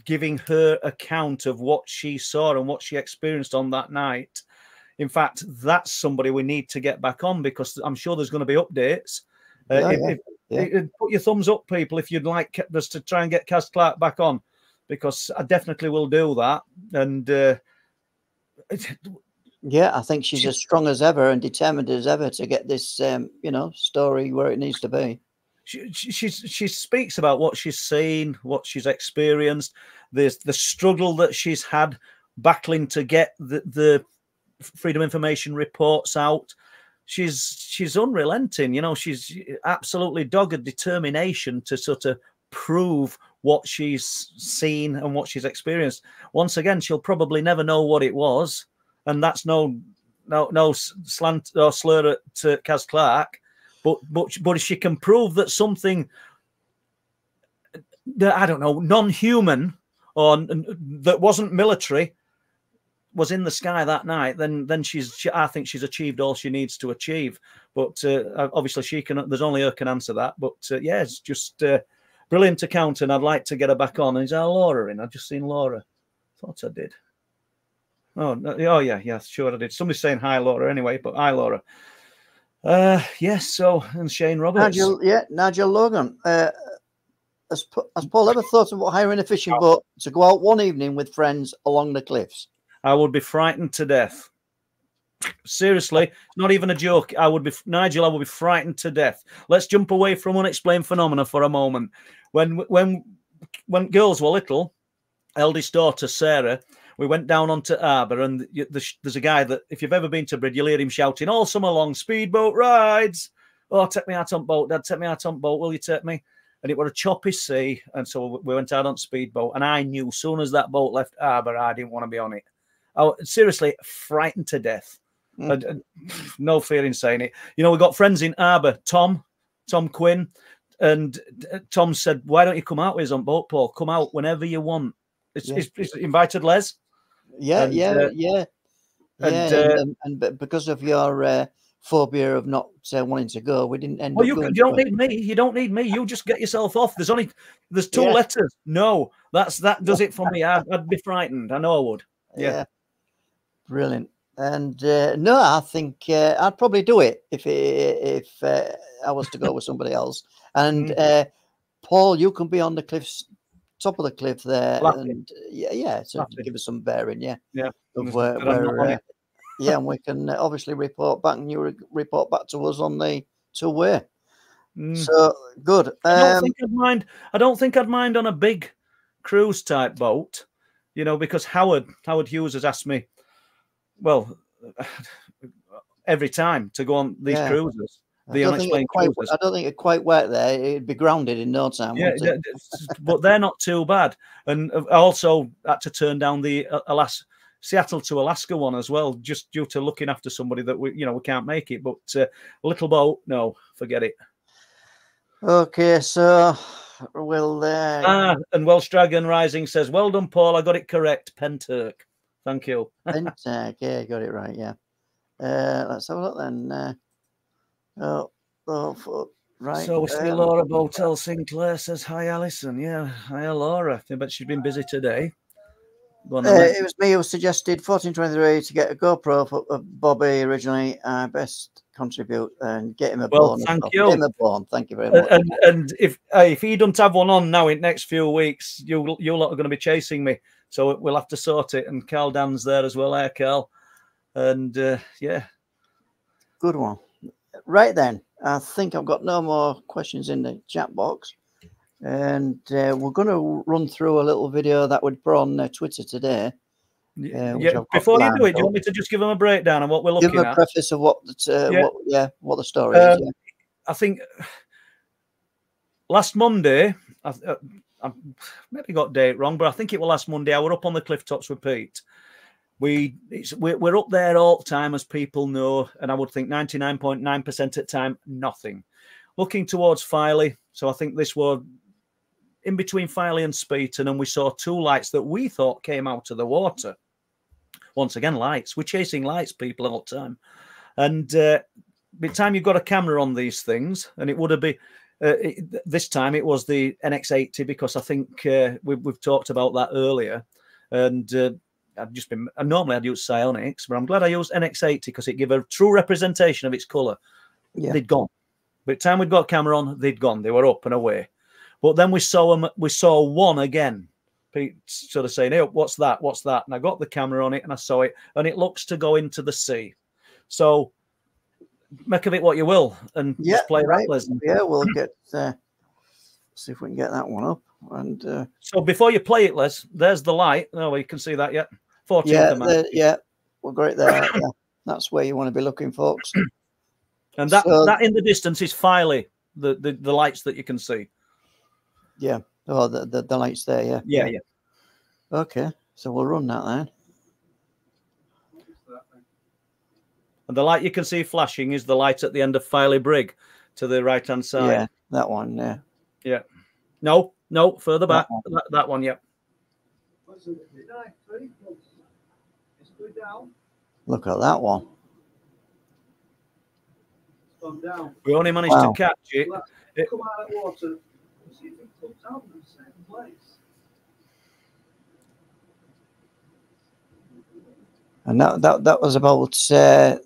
giving her account of what she saw and what she experienced on that night. In fact, that's somebody we need to get back on because I'm sure there's going to be updates. Uh, if, yeah, if, yeah. put your thumbs up, people, if you'd like us to try and get Kaz Clark back on, because I definitely will do that. And uh, yeah, I think she's as strong as ever and determined as ever to get this, um, you know, story where it needs to be she, she she speaks about what she's seen, what she's experienced, the the struggle that she's had battling to get the, the freedom information reports out. She's she's unrelenting, you know. She's absolutely dogged determination to sort of prove what she's seen and what she's experienced. Once again, she'll probably never know what it was, and that's no no no slant or slur at uh, Kaz Clark but but but if she can prove that something that I don't know, non-human or that wasn't military was in the sky that night, then then she's she, I think she's achieved all she needs to achieve. But uh, obviously she can. There's only her can answer that. But uh, yeah, it's just uh, brilliant account, and I'd like to get her back on. Is our Laura in? I've just seen Laura. Thought I did. Oh, no, oh yeah, yeah, sure I did. Somebody's saying hi, Laura. Anyway, but hi, Laura. Uh, yes. So, and Shane Roberts. Nigel, yeah, Nigel Logan. Uh, has, has Paul ever thought about hiring a fishing boat to go out one evening with friends along the cliffs? I would be frightened to death. Seriously, not even a joke. I would be Nigel. I would be frightened to death. Let's jump away from unexplained phenomena for a moment. When when when girls were little, eldest daughter Sarah we went down onto Arbor, and there's a guy that, if you've ever been to Brid, you'll hear him shouting all summer long, speedboat rides. Oh, take me out on boat, Dad. Take me out on boat. Will you take me? And it was a choppy sea, and so we went out on speedboat. And I knew as soon as that boat left Arbor, I didn't want to be on it. I was seriously frightened to death. Mm. And- and no fear in saying it. You know, we got friends in Arbor, Tom, Tom Quinn, and Tom said, "Why don't you come out with us on boat, Paul? Come out whenever you want." It's, Yeah. it's, it's invited Les. Yeah, And, yeah, uh, yeah, and, yeah. uh, and, and, and because of your uh, phobia of not uh, wanting to go, we didn't end Well, you, you don't need me. You don't need me. You just get yourself off. There's only there's two Yeah. letters. No, that's that does it for me. I, [LAUGHS] I'd be frightened. I know I would. yeah. brilliant. And uh, no, I think uh, I'd probably do it if it, if uh, I was to go with somebody else. And Mm. uh, Paul, you can be on the cliffs, top of the cliff there, Laughing. and uh, yeah, yeah, so to give us some bearing, yeah, Yeah. of where, where uh, yeah, and we can uh, obviously report back, and you re- report back to us on the two way. Mm. So good. I don't Um, think I'd mind. I don't think I'd mind on a big cruise type boat, you know, because Howard Howard Hughes has asked me, well, [SIGHS] every time to go on these Yeah. cruises. I The don't think it unexplained quite, cruises. I don't think it quite worked there. It'd be grounded in no time. Yeah, yeah, but they're not too bad. And I also had to turn down the uh, Alaska, Seattle to Alaska one as well, just due to looking after somebody that we, you know, we can't make it. But uh, little boat, no, forget it. Okay, so we'll. Uh, Ah, and Welsh Dragon Rising says, "Well done, Paul. I got it correct. Penturk. Thank you." [LAUGHS] Pentag, yeah, got it right. Yeah. Uh, let's have a look then. Uh, oh, oh, right. So we see um, Laura Botel Sinclair says, "Hi, Alison. Yeah, hi, Laura. I bet she's been busy today." Uh, it was me who suggested 1423 to get a GoPro for uh, Bobby originally. I best contribute and get him a Well, bone. thank you. Get him a bone. Thank you very much. and and if uh, if he doesn't have one on now in next few weeks, you you lot are going to be chasing me. So we'll have to sort it. And Carl Dan's there as well, eh, Carl? And uh, yeah, Good one. Right then, I think I've got no more questions in the chat box. And uh, we're going to run through a little video that we'd put on uh, Twitter today. yeah. I've got Before you do it, do you want me to just give them a breakdown of what we're looking Give them a at? preface of what, the, uh, Yeah. what, yeah, what the story Um, is. I think last Monday, I, uh, I maybe got date wrong, but I think it was last Monday. I were up on the cliff tops with Pete. We we're, we're up there all the time, as people know, and I would think ninety nine point nine percent of the time, nothing. Looking towards Filey, so I think this was in between Filey and Speeton, and we saw two lights that we thought came out of the water. Once again, lights. We're chasing lights, people, all the time. And uh, by the time you've got a camera on these things, and it would have been uh, it, this time it was the NX80 because I think uh, we, we've talked about that earlier, and uh, I've just been normally I'd use SiOnyx, but I'm glad I used NX80 because it gave a true representation of its color. Yeah. They'd gone. By the time we'd got camera on, they'd gone. They were up and away. But then we saw them. We saw one again. Pete sort of saying, "Hey, what's that? What's that?" And I got the camera on it and I saw it, and it looks to go into the sea. So make of it what you will, and Yeah, just play right. rattlers. Yeah, we'll get, uh, see if we can get that one up. And uh, So before you play it, Les, there's the light. Oh, you can see that yet. 14th yeah, of March. the, yeah, we're great there. yeah. That's where you want to be looking, folks. [CLEARS THROAT] and that so- that in the distance is Filey, the, the the lights that you can see. Yeah. Oh, the, the, the lights there. Yeah. Yeah, yeah. Okay. So we'll run that then. And the light you can see flashing is the light at the end of Filey Brig to the right hand side. Yeah, that one. Yeah. Yeah. No, no, further That back. That, that one, yeah. Look at that one. We only managed Wow. to catch it. It- Come out of the water. See if it comes out in the same place. And that that, that was about uh,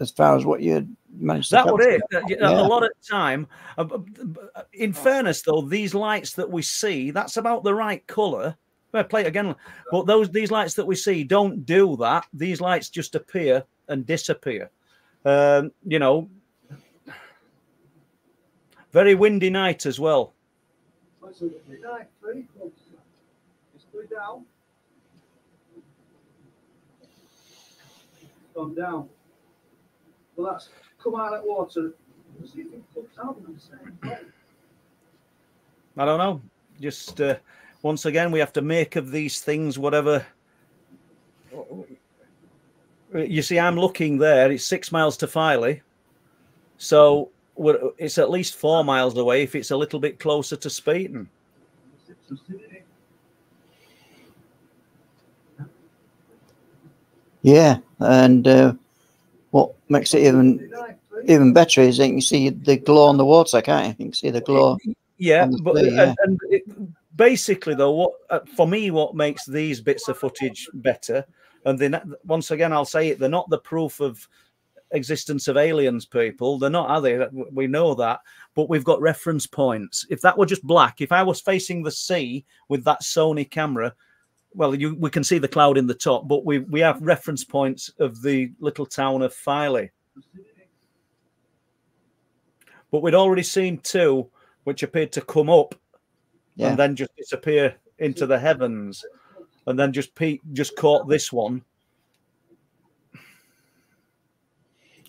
as far as what you managed to That was it. Uh, Yeah. A lot of time. uh, b- b- In fairness, though, these lights that we see, that's about the right color. Well, play it again. But those these lights that we see don't do that. These lights just appear and disappear. Um, you know, very windy night as well. Let's look at the knife. Very close. It's going down. Well, that's come out of water. We'll see if it cooks out in the same way. I don't know. Just uh, once again, we have to make of these things whatever. You see, I'm looking there. It's six miles to Filey, so we're, it's at least four miles away. If it's a little bit closer to Speeton, Yeah, and uh, what makes it even even better is that you can see the glow on the water, can't you? You can see the glow. yeah. But and, and it, basically, though, what uh, for me, what makes these bits of footage better, and then once again, I'll say it: they're not the proof of existence of aliens people. They're not are they? We know that but we've got reference points. If that were just black if i was facing the sea with that sony camera well you we can see the cloud in the top but we we have reference points of the little town of filey but we'd already seen two which appeared to come up Yeah. and then just disappear into the heavens and then just pe- just caught this one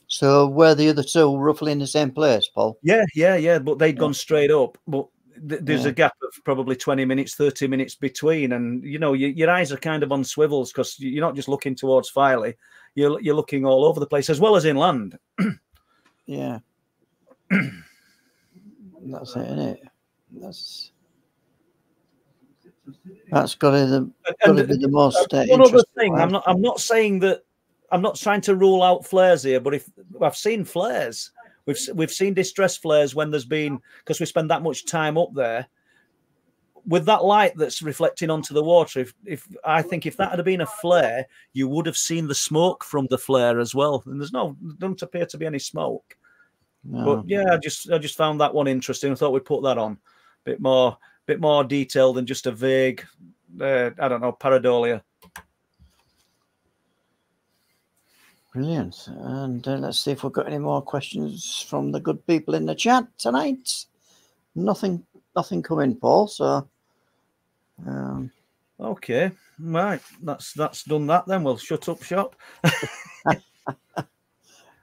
So were the other two roughly in the same place, Paul? Yeah, yeah, yeah. But they'd gone straight up. But th- there's Yeah. a gap of probably 20 minutes, 30 minutes between. And, you know, your, your eyes are kind of on swivels because you're not just looking towards Filey, you're, you're looking all over the place as well as inland. [CLEARS THROAT] Yeah. [CLEARS THROAT] That's it, isn't it? That's that's got to the got to be the most uh, one other thing, one. I'm not, I'm not saying that, I'm not trying to rule out flares here, but if I've seen flares, we've we've seen distress flares when there's been because we spend that much time up there. With that light that's reflecting onto the water, if, if I think if that had been a flare, you would have seen the smoke from the flare as well. And there's no there doesn't appear to be any smoke. No. But yeah, I just I just found that one interesting. I thought we'd put that on, a bit more bit more detail than just a vague, uh, I don't know, pareidolia. Brilliant. And uh, let's see if we've got any more questions from the good people in the chat tonight. Nothing, nothing coming, Paul. So, um, Okay, right. That's that's done that. Then we'll shut up shop. [LAUGHS] [LAUGHS]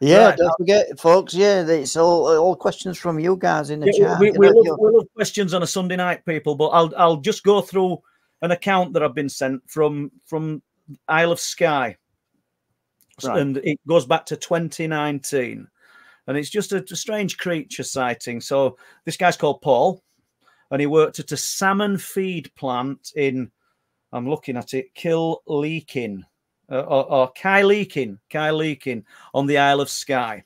yeah, Right. don't forget, folks. Yeah, it's all all questions from you guys in the Yeah, chat. we, we, love, we love questions on a Sunday night, people. But I'll I'll just go through an account that I've been sent from from Isle of Skye, Right. and it goes back to 2019, and it's just a, a strange creature sighting. So this guy's called Paul, and he worked at a salmon feed plant in. I'm looking at it, Kill Leakin, uh, Uh, or, or Kyleakin, Kai Leakin on the Isle of Skye.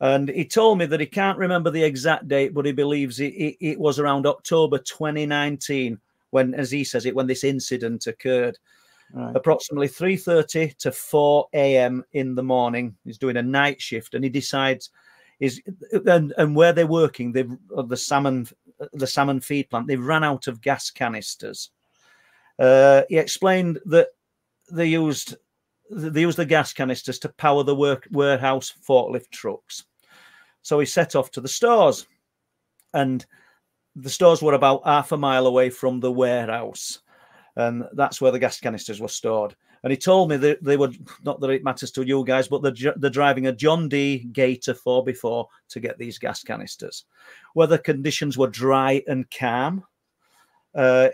And he told me that he can't remember the exact date, but he believes it, it, it was around October 2019 when, as he says it, when this incident occurred. right. Approximately 3:30 to 4 a.m. in the morning. He's doing a night shift, and he decides is and, and where they're working, they've uh, the salmon uh, the salmon feed plant. They've run out of gas canisters. Uh, he explained that they used they used the gas canisters to power the work warehouse forklift trucks. So he set off to the stores, and the stores were about half a mile away from the warehouse, and that's where the gas canisters were stored. And he told me that they were not that it matters to you guys, but they're, they're driving a John Deere Gator 4x4 to get these gas canisters. Weather conditions were dry and calm. Uh,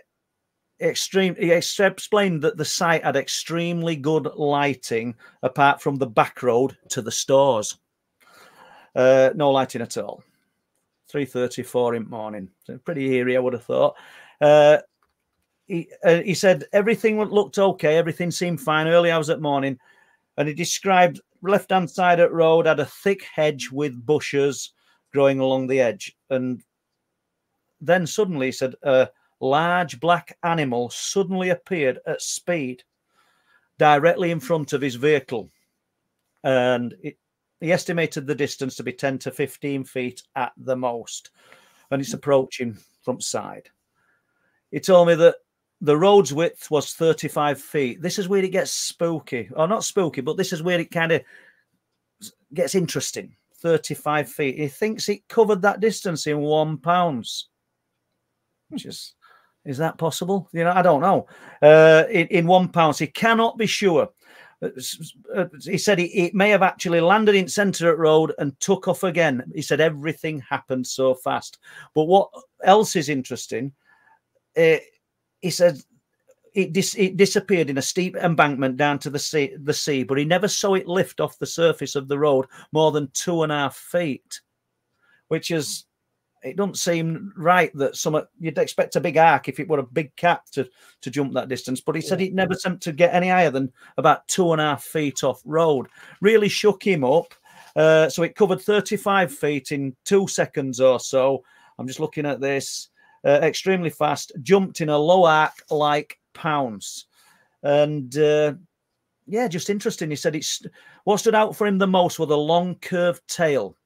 extreme. He explained that the site had extremely good lighting, apart from the back road to the stores. Uh, no lighting at all. Three thirty-four in the morning. So pretty eerie, I would have thought. Uh, he uh, he said everything looked okay. Everything seemed fine. Early hours at morning, and he described left hand side at road had a thick hedge with bushes growing along the edge, and then suddenly he said a large black animal suddenly appeared at speed directly in front of his vehicle, and it, he estimated the distance to be ten to fifteen feet at the most, and it's approaching from side. He told me that the road's width was 35 feet. This is where it gets spooky, or not spooky, but this is where it kind of gets interesting. 35 feet. He thinks it covered that distance in one pounds, which is is that possible? You know, I don't know. Uh, in, in one pounds, he cannot be sure, Uh, uh, He said it, it may have actually landed in centre at road and took off again. He said everything happened so fast. But what else is interesting? Uh, he said it, dis- it disappeared in a steep embankment down to the sea, the sea, but he never saw it lift off the surface of the road more than two and a half feet, which is it doesn't seem right that some you'd expect a big arc if it were a big cat to to jump that distance. But he said it never seemed to get any higher than about two and a half feet off road. Really shook him up. Uh, so it covered 35 feet in two seconds or so. I'm just looking at this. Uh, extremely fast, jumped in a low arc like pounce. And uh, yeah, just interesting. He said it's what stood out for him the most were the long curved tail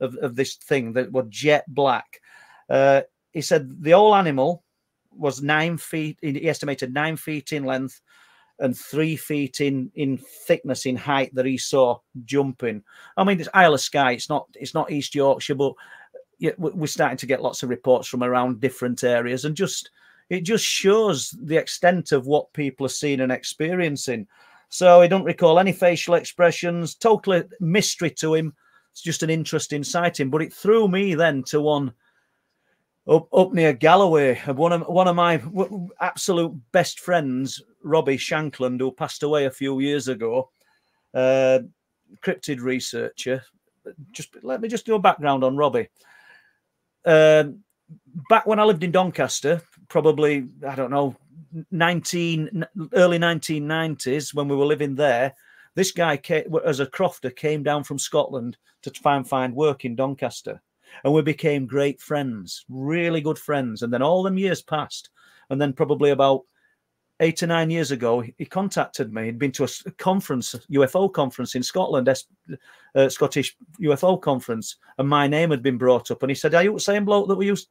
of, of this thing that were jet black. Uh, he said the whole animal was nine feet, he estimated nine feet in length and three feet in in thickness in height that he saw jumping. I mean, it's Isle of Skye. It's not it's not East Yorkshire, but we- we're starting to get lots of reports from around different areas, and just it just shows the extent of what people are seeing and experiencing. So he don't recall any facial expressions, total mystery to him. It's just an interesting sighting, but it threw me then to one up up near Galloway. One of one of my absolute best friends, Robbie Shankland, who passed away a few years ago, uh, cryptid researcher. Just let me just do a background on Robbie. Um, back when I lived in Doncaster, probably I don't know, nineteen early nineteen nineties, when we were living there, this guy came, as a crofter came down from Scotland to try and find work in Doncaster, and we became great friends, really good friends. And then all them years passed, and then probably about eight or nine years ago, he contacted me. He'd been to a conference, UFO conference in Scotland, uh, Scottish UFO conference, and my name had been brought up. And he said, "Are you the same bloke that we used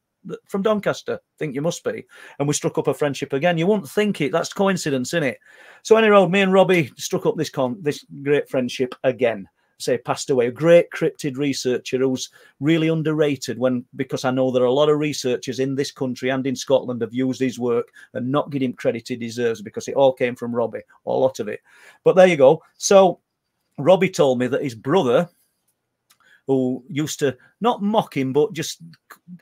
from Doncaster? Think you must be." And we struck up a friendship again. You wouldn't think it. That's coincidence, isn't it? So anyway, me and Robbie struck up this con this great friendship again. Say passed away, a great cryptid researcher who's really underrated when because I know there are a lot of researchers in this country and in Scotland have used his work and not give him credit he deserves because it all came from Robbie, a lot of it. But there you go. So Robbie told me that his brother, who used to not mock him, but just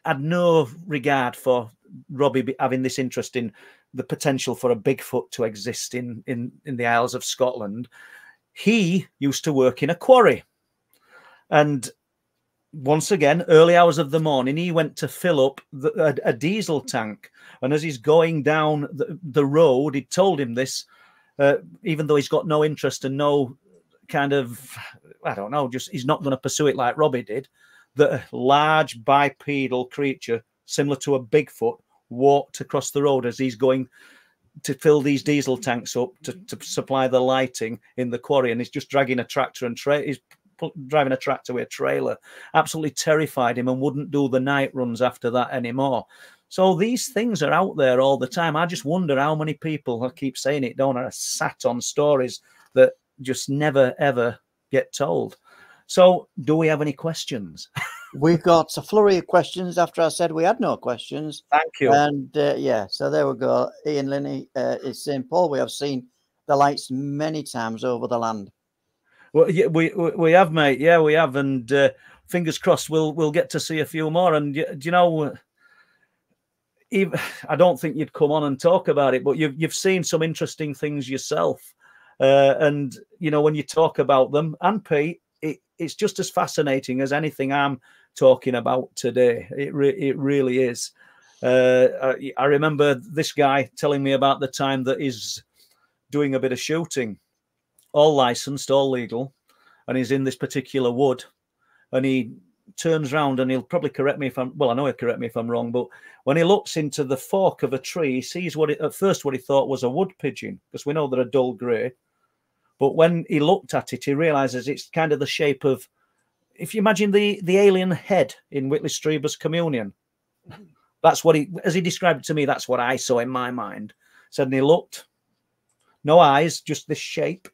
had no regard for Robbie having this interest in the potential for a Bigfoot to exist in in in the Isles of Scotland. He used to work in a quarry, and once again, early hours of the morning, he went to fill up the, a, a diesel tank. And as he's going down the, the road, he told him this, uh, even though he's got no interest and no kind of, I don't know, just he's not going to pursue it like Robbie did, that a large bipedal creature similar to a Bigfoot walked across the road as he's going to fill these diesel tanks up to, to supply the lighting in the quarry. And he's just dragging a tractor and tra- he's driving a tractor with a trailer. Absolutely terrified him and wouldn't do the night runs after that anymore. So these things are out there all the time. I just wonder how many people, I keep saying it, don't I, sat on stories that just never ever get told. So, do we have any questions? [LAUGHS] We've got a flurry of questions after I said we had no questions. Thank you. And uh, yeah, so there we go. Ian Linney uh, is saying, Paul, we have seen the lights many times over the land. Well, yeah, we we we have, mate. Yeah, we have, and uh, fingers crossed, we'll we'll get to see a few more. And do you know, even, [SIGHS] I don't think you'd come on and talk about it, but you've you've seen some interesting things yourself. Uh, and you know, when you talk about them, and Pete, it, it's just as fascinating as anything I'm talking about today. It re- it really is. Uh, I, I remember this guy telling me about the time that he's doing a bit of shooting, all licensed, all legal, and he's in this particular wood, and he turns round and he'll probably correct me if I'm well, I know he'll correct me if I'm wrong, but when he looks into the fork of a tree, he sees what it, at first what he thought was a wood pigeon, because we know they're a dull grey. But when he looked at it, he realizes it's kind of the shape of if you imagine the the alien head in Whitley Strieber's Communion. That's what he as he described it to me, that's what I saw in my mind. And he looked, no eyes, just this shape.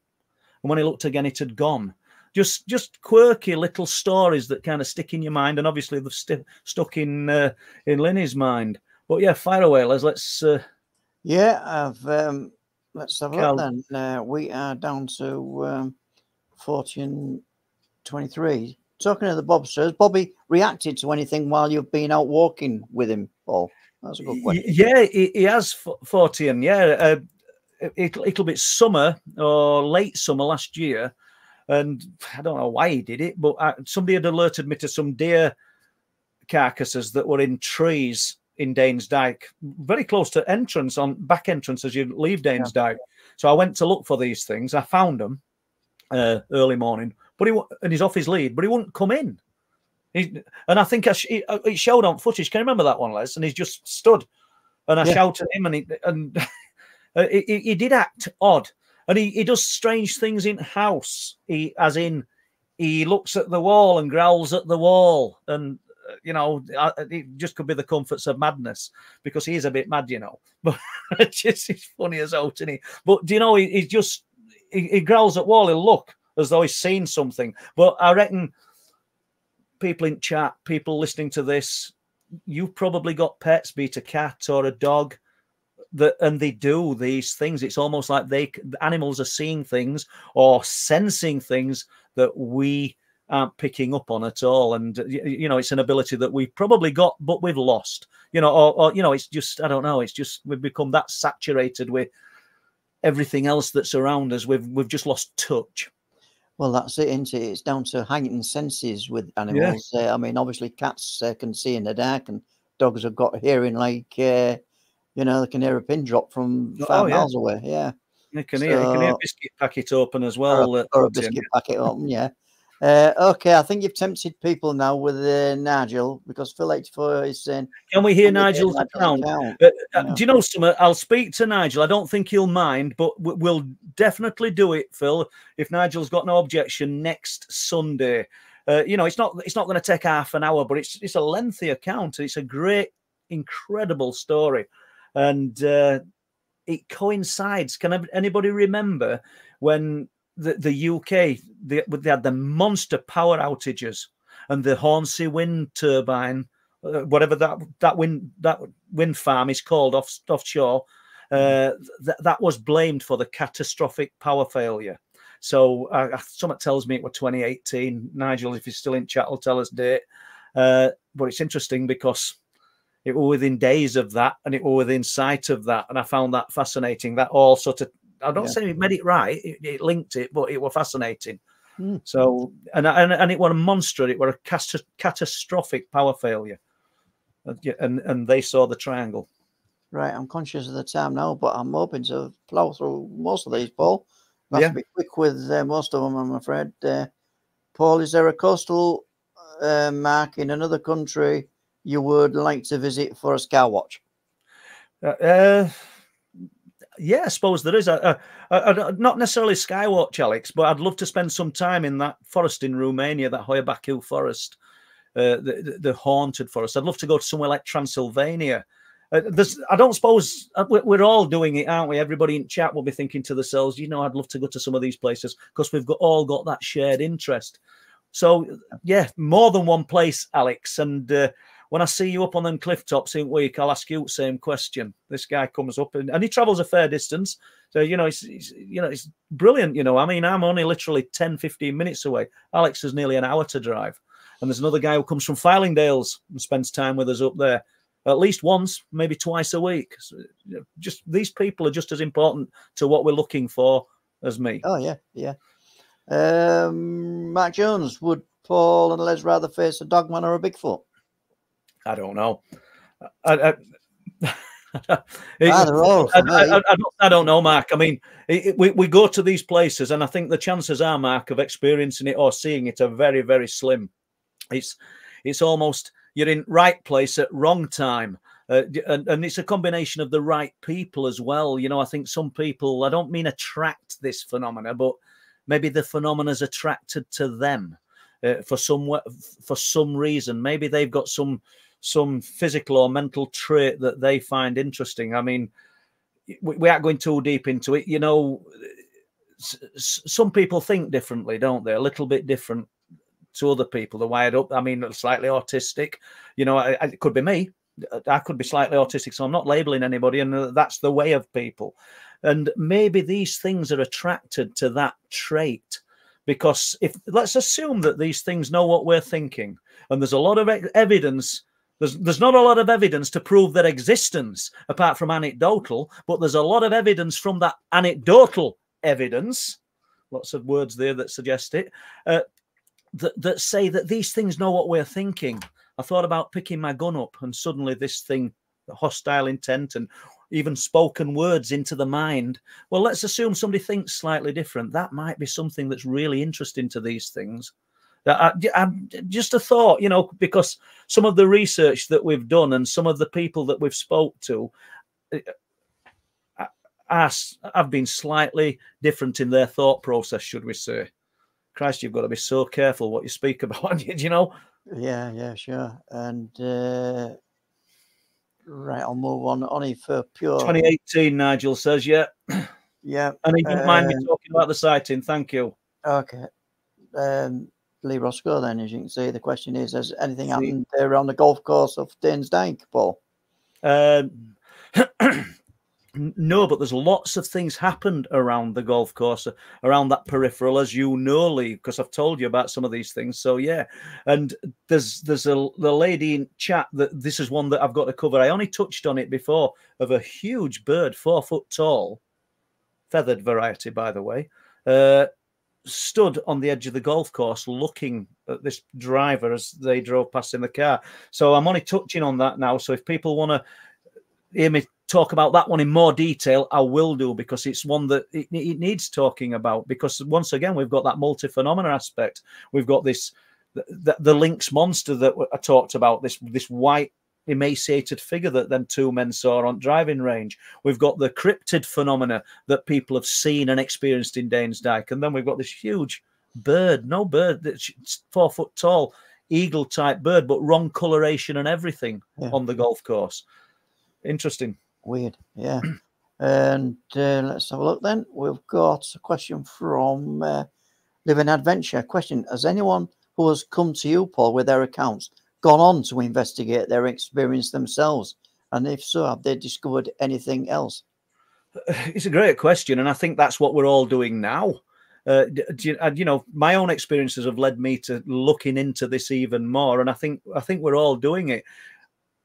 And when he looked again, it had gone. Just just quirky little stories that kind of stick in your mind, and obviously they've sti- stuck in uh, in Lenny's mind. But yeah, fire away, Les. Let's. Uh, Yeah, I've um, Let's have a look then. Uh, we are down to um, 40 23. Talking of the Bobsters, Bobby reacted to anything while you've been out walking with him, Paul? That's a good question. Yeah, he, he has f- 14. Yeah, uh, it, it'll be summer or late summer last year. And I don't know why he did it, but uh, somebody had alerted me to some deer carcasses that were in trees in Danes Dyke, very close to entrance on back entrance as you leave Danes Dyke. So I went to look for these things. I found them uh, early morning, but he and he's off his lead, but he wouldn't come in. He, and I think I sh- it, it showed on footage. Can you remember that one, Les? And he just stood, and I Yeah. shouted at him, and he and [LAUGHS] uh, he, he- did act odd, and he, he does strange things in house. He, as in, he looks at the wall and growls at the wall, and uh, you know, it just could be the comforts of madness because he is a bit mad, you know. [LAUGHS] But it's just it's funny as out, isn't he? But do you know, he, he just he, he growls at wall. He'll look as though he's seen something. But I reckon people in chat, people listening to this, you've probably got pets, be it a cat or a dog, that and they do these things. It's almost like they the animals are seeing things or sensing things that we aren't picking up on at all. And you know, it's an ability that we've probably got, but we've lost. You know, or, or you know, it's just I don't know. It's just we've become that saturated with everything else that's around us. We've we've just lost touch. Well, that's it, isn't it? It's down to heightened senses with animals. Uh, I mean, obviously, cats uh, can see in the dark, and dogs have got hearing like, uh, you know, they can hear a pin drop from Oh, five yeah. miles away. Yeah. You can hear, you can hear a So- biscuit packet open as Or well. a, or a put in. biscuit packet open, yeah. Uh, okay, I think you've tempted people now with uh, Nigel because Phil 84 is saying. Can we hear "Can Nigel's Nigel's account? account?" Uh, uh, Yeah. Do you know something? I'll speak to Nigel. I don't think he'll mind, but we'll definitely do it, Phil. If Nigel's got no objection next Sunday, uh, you know, it's not it's not going to take half an hour, but it's it's a lengthy account. It's a great, incredible story, and uh, it coincides. Can anybody remember when the UK they, they had the monster power outages and the Hornsea wind turbine, uh, whatever that that wind that wind farm is called off offshore, uh, th- that was blamed for the catastrophic power failure. So uh, something tells me it was 2018. Nigel, if he's still in chat, will tell us date. Uh, but it's interesting because it were within days of that, and it were within sight of that, and I found that fascinating. That all sort of I don't Yeah. say it made it right; it, it linked it, but it was fascinating. Hmm. So and and and it was a monster. It was a cast- catastrophic power failure, and and, and they saw the triangle. Right, I'm conscious of the time now, but I'm hoping to plow through most of these, Paul. I have Yeah. to be quick with uh, most of them, I'm afraid. Uh, Paul, is there a coastal uh, mark in another country you would like to visit for a scout watch? Uh, uh, yeah, I suppose there is a, a, a, not necessarily Skywatch, Alex, but I'd love to spend some time in that forest in Romania, that Hoia-Baciu forest, uh, the, the haunted forest. I'd love to go to somewhere like Transylvania. Uh, I don't suppose uh, we're, we're all doing it, aren't we? Everybody in chat will be thinking to themselves, you know, I'd love to go to some of these places because we've got all got that shared interest. So yeah, more than one place, Alex. And uh, when I see you up on them cliff tops in week, I'll ask you the same question. This guy comes up and, and he travels a fair distance. So, you know, it's, it's, you know, it's brilliant. You know, I mean, I'm only literally 10, 15 minutes away. Alex is nearly an hour to drive. And there's another guy who comes from Fylingdales and spends time with us up there at least once, maybe twice a week. So, you know, just these people are just as important to what we're looking for as me. Oh, yeah, yeah. Um, Mark Jones, would Paul and Les rather face a dogman or a Bigfoot? I don't know. I, I, [LAUGHS] I, I, me. I, I don't, know, Mark. I mean, it, it- we, we go to these places, and I think the chances are, Mark, of experiencing it or seeing it are very, very slim. It's it's almost you're in right place at wrong time. Uh, and, and it's a combination of the right people as well. You know, I think some people, I don't mean attract this phenomena, but maybe the phenomena's attracted to them uh, for some for some reason. Maybe they've got some some physical or mental trait that they find interesting. I mean, we, aren't going too deep into it. You know, some people think differently, don't they? A little bit different to other people. They're wired up. I mean, slightly autistic. You know, it could be me. I could be slightly autistic, so I'm not labeling anybody, and uh, that's the way of people. And maybe these things are attracted to that trait because if let's assume that these things know what we're thinking, and there's a lot of evidence. There's, there's not a lot of evidence to prove their existence apart from anecdotal, but there's a lot of evidence from that anecdotal evidence. Lots of words there that suggest it. Uh, that, that say that these things know what we're thinking. I thought about picking my gun up, and suddenly this thing, hostile intent, and even spoken words into the mind. Well, let's assume somebody thinks slightly different. That might be something that's really interesting to these things. I, I, just a thought, you know, because some of the research that we've done and some of the people that we've spoke to are, have been slightly different in their thought process, should we say? Christ, you've got to be so careful what you speak [LAUGHS] about, you know. Yeah, yeah, sure. And uh, right, I'll move on. Only for pure 2018, Nigel says, yeah. Yeah. And he didn't mind me um, talking about the sighting. Thank you. Okay. Um, Lee Roscoe, then, as you can see, the question is Has anything See- happened there on the golf course of Danes Dyke, Paul? Um, [CLEARS THROAT] no, but there's lots of things happened around the golf course, around that peripheral, as you know, Lee, because I've told you about some of these things. So yeah, and there's there's a the lady in chat that this is one that I've got to cover. I only touched on it before of a huge bird, four foot tall, feathered variety, by the way. Uh, stood on the edge of the golf course looking at this driver as they drove past in the car. So I'm only touching on that now. So if people want to hear me talk about that one in more detail, I will do because it's one that it, it needs talking about. Because once again, we've got that multi phenomena aspect. We've got this the, the, the Lynx monster that I talked about. This this white emaciated figure that them two men saw on driving range. We've got the cryptid phenomena that people have seen and experienced in Danes Dyke, and then we've got this huge bird, no bird that's four foot tall, eagle type bird, but wrong coloration and everything Yeah. on the golf course. Interesting. Weird, yeah. [CLEARS THROAT] and uh, let's have a look then. We've got a question from uh, Living Adventure. Question Has anyone who has come to you, Paul, with their accounts gone on to investigate their experience themselves? And if so, have they discovered anything else? [SIGHS] It's a great question, and I think that's what we're all doing now. Uh, you, you know, my own experiences have led me to looking into this even more, and I think I think we're all doing it.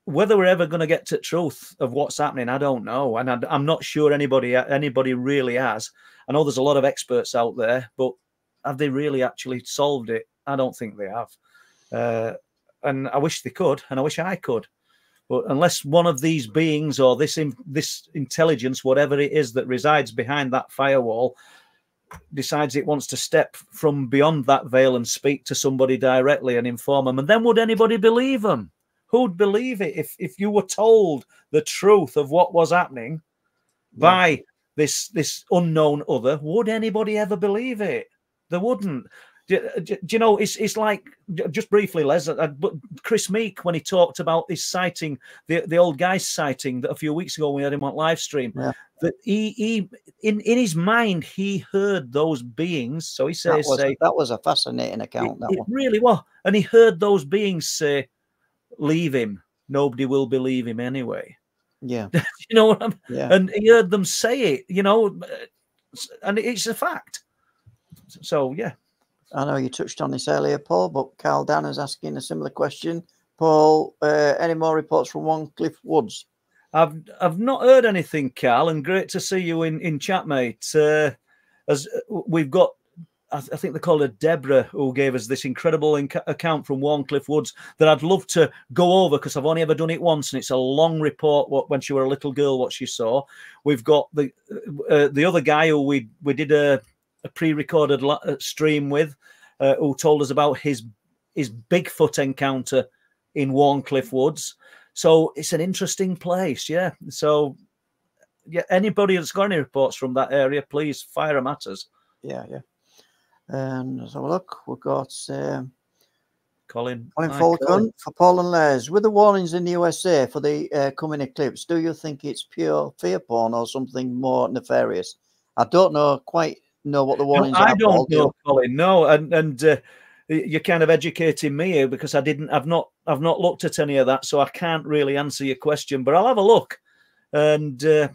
Whether we're ever going to get to truth of what's happening, I don't know, and I, am not sure anybody anybody really has. I know there's a lot of experts out there, but have they really actually solved it? I don't think they have, uh, and I wish they could, and I wish I could. But unless one of these beings or this in, this intelligence, whatever it is that resides behind that firewall, decides it wants to step from beyond that veil and speak to somebody directly and inform them, and then would anybody believe them? Who'd believe it if if you were told the truth of what was happening by this this unknown other? Would anybody ever believe it? They wouldn't. Do, do- do you know? It's it's like just briefly, Les. uh, But Chris Meek, when he talked about his sighting, the the old guy's sighting that a few weeks ago we had him on live stream, Yeah. that he he in in his mind he heard those beings. So he That says, was, say, that was a fascinating it, account, that it one. really was, and he heard those beings say, "Leave him. Nobody will believe him anyway." Yeah, [LAUGHS] You know what I'm? yeah. And he heard them say it. You know, and it's a fact. So yeah. I know you touched on this earlier, Paul, but Carl Dan is asking a similar question. Paul, uh, any more reports from Wharncliffe Woods? I've I've not heard anything, Carl, and great to see you in in chat, mate. Uh, as we've got, I, think they called her Deborah, who gave us this incredible inc- account from Wharncliffe Woods that I'd love to go over because I've only ever done it once, and it's a long report. What when she were a little girl, what she saw. We've got the uh, the other guy who we we did a, a pre-recorded uh, stream with, uh, who told us about his his Bigfoot encounter in Wharncliffe Woods. So it's an interesting place, yeah. So, yeah, anybody that's got any reports from that area, please fire them at us. Yeah, yeah. And let's have a look. We've got um, Colin. Colin Hi, Falcon Colin. for Paul and Les. With the warnings in the USA for the uh, coming eclipse, do you think it's pure fear porn or something more nefarious? I don't know quite know what the No, warnings I are. Paul, don't know, Colin. No, and and uh, you're kind of educating me here because I didn't. I've not. I've not looked at any of that, so I can't really answer your question. But I'll have a look. And uh,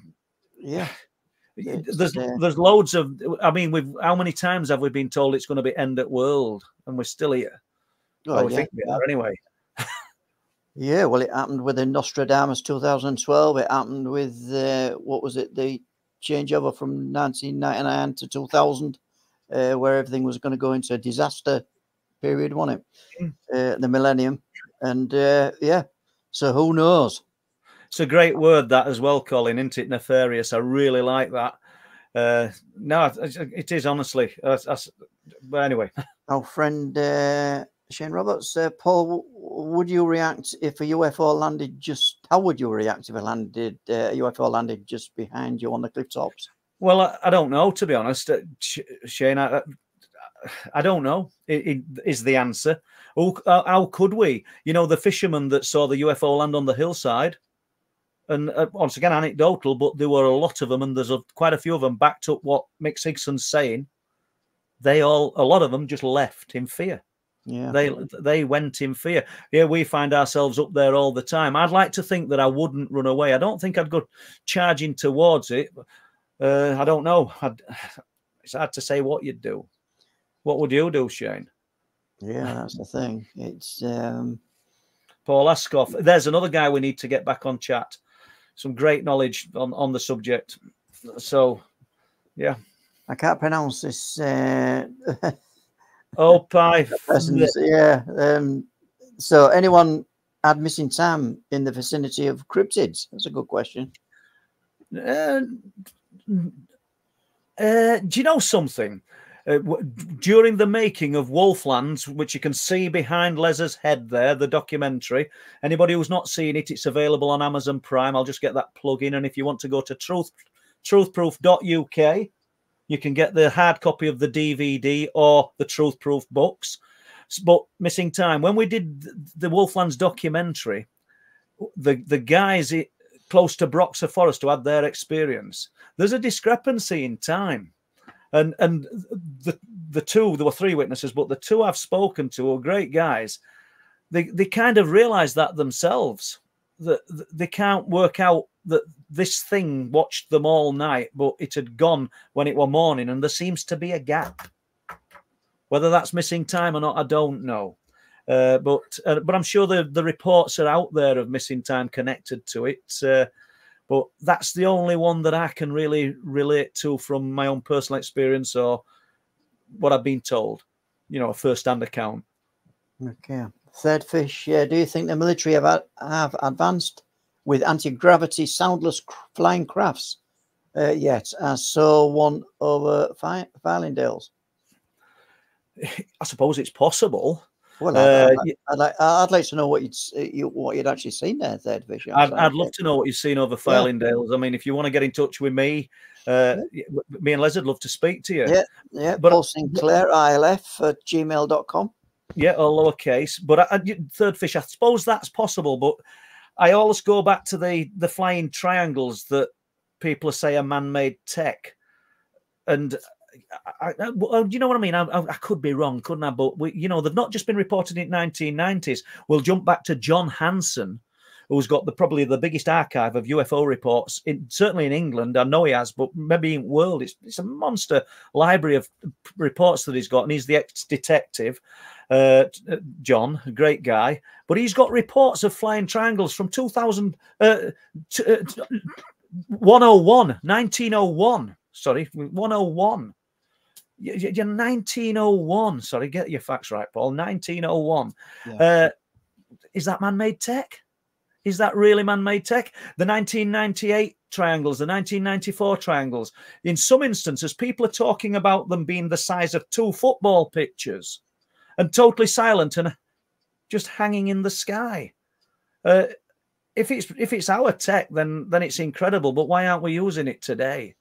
Yeah, [SIGHS] there's uh, there's loads of. I mean, we've how many times have we been told it's going to be end at world, and we're still here? oh, Well, we yeah, think we are anyway. yeah, well, it happened with the Nostradamus 2012. It happened with uh, what was it? The changeover from 1999 to 2000, uh, where everything was going to go into a disaster period, wasn't it? Mm. Uh, the millennium, and uh, yeah. So who knows? It's a great word that as well, Colin, isn't it? Nefarious. I really like that. Uh, no, it- it is honestly. That's, that's, but anyway, Our friend uh, Shane Roberts, uh, Paul, would you react if a UFO landed just? How would you react if it landed uh, a UFO landed just behind you on the cliff tops? well, I, I don't know to be honest, uh, Sh- Shane. I, I don't know. It, it is the answer. How, how could we? You know, the fisherman that saw the UFO land on the hillside, and uh, once again anecdotal, but there were a lot of them, and there's a, quite a few of them backed up what Mick Sigson's saying. They all, a lot of them, just left in fear. Yeah, They they went in fear. Yeah, we find ourselves up there all the time. I'd like to think that I wouldn't run away. I don't think I'd go charging towards it. Uh, I don't know. I'd, [SIGHS] it's hard to say what you'd do. What would you do, Shane? yeah, that's the thing. It's um, Paul Askoff. There's another guy we need to get back on chat. Some great knowledge on, on the subject. So, yeah. I can't pronounce this. Uh, [LAUGHS] Oh, pie. [LAUGHS] yeah. Um, so anyone had missing time in the vicinity of cryptids? That's a good question. Uh, uh, do you know something? Uh, during the making of Wolflands, which you can see behind Les's head there, the documentary. Anybody who's not seen it, it's available on Amazon Prime. I'll just get that plug in. And if you want to go to truth, truthproof.uk, you can get the hard copy of the DVD or the Truth Proof books. But missing time. When we did the Wolflands documentary, the the guys close to Broxa Forest who had their experience, there's a discrepancy in time. And and the the two, there were three witnesses, but the two I've spoken to are great guys. They they kind of realize that themselves. That that they can't work out that this thing watched them all night, but it had gone when it were morning, and there seems to be a gap. Whether that's missing time or not, I don't know. Uh, but uh, but I'm sure the the reports are out there of missing time connected to it. Uh, but that's the only one that I can really relate to from my own personal experience or what I've been told. You know, a first-hand account. Okay. Third fish. Yeah. Do you think the military have have advanced with anti-gravity soundless flying crafts uh, yet? I saw one over Fi-. [LAUGHS] I suppose it's possible. Well, Uh, I'd, I'd, y- I'd, like, I'd like to know what you'd uh, you, what you'd actually seen there, third fish. I'm I'd. I'd love to know what you've seen over Fylingdales. I mean, if you want to get in touch with me, uh, me and Les would love to speak to you. Yeah. Yeah, But- Paul Sinclair, ILF at gmail.com. Yeah, all lowercase. But I, I, third fish, I suppose that's possible. But I always go back to the the flying triangles that people say are man-made tech, and I, I, well, you know what I mean. I, I, could be wrong, couldn't I? But we, you know, they've not just been reported in 1990s. We'll jump back to John Hanson, who's got the probably the biggest archive of UFO reports, in, certainly in England. I know he has, but maybe in world. It's it's a monster library of reports that he's got, and he's the ex-detective uh, uh, John, a great guy, but he's got reports of flying triangles from 2000, uh, uh, 101, 1901. Sorry, 101. Y- y- You're 1901. Sorry, get your facts right, Paul. 1901. Yeah. Uh, is that man made tech? Is that really man made tech? The 1998 triangles, the 1994 triangles, in some instances, people are talking about them being the size of two football pitches and totally silent and just hanging in the sky. Uh, if it's if it's our tech, then then it's incredible. But why aren't we using it today?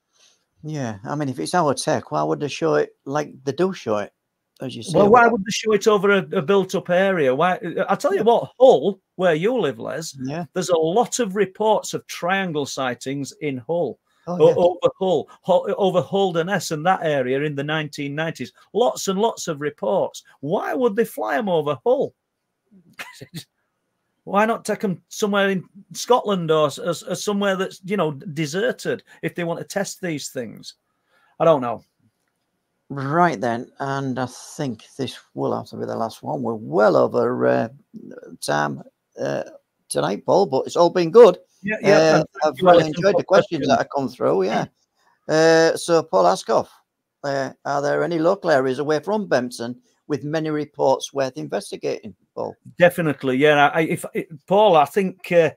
Yeah, I mean, if it's our tech, why would they show it like they do show it? As you say, Well, why would they show it over a, a built-up area? Why? I'll tell you what, Hull, where you live, Les, yeah, there's a lot of reports of triangle sightings in Hull, oh, yeah. over Hull, Hull, over Holderness and that area in the 1990s. Lots and lots of reports. Why would they fly them over Hull? [LAUGHS] Why not take them somewhere in Scotland or, or, or somewhere that's you know deserted if they want to test these things? I don't know. Right then, and I think this will have to be the last one. We're well over uh, time uh, tonight, Paul, but it's all been good. Yeah, yeah. Uh, I've really enjoyed the questions that have come through. Yeah. Uh, so, Paul Askoff, uh, are there any local areas away from Bempton with many reports worth investigating, Paul? Definitely, yeah. I, if, Paul, I think uh,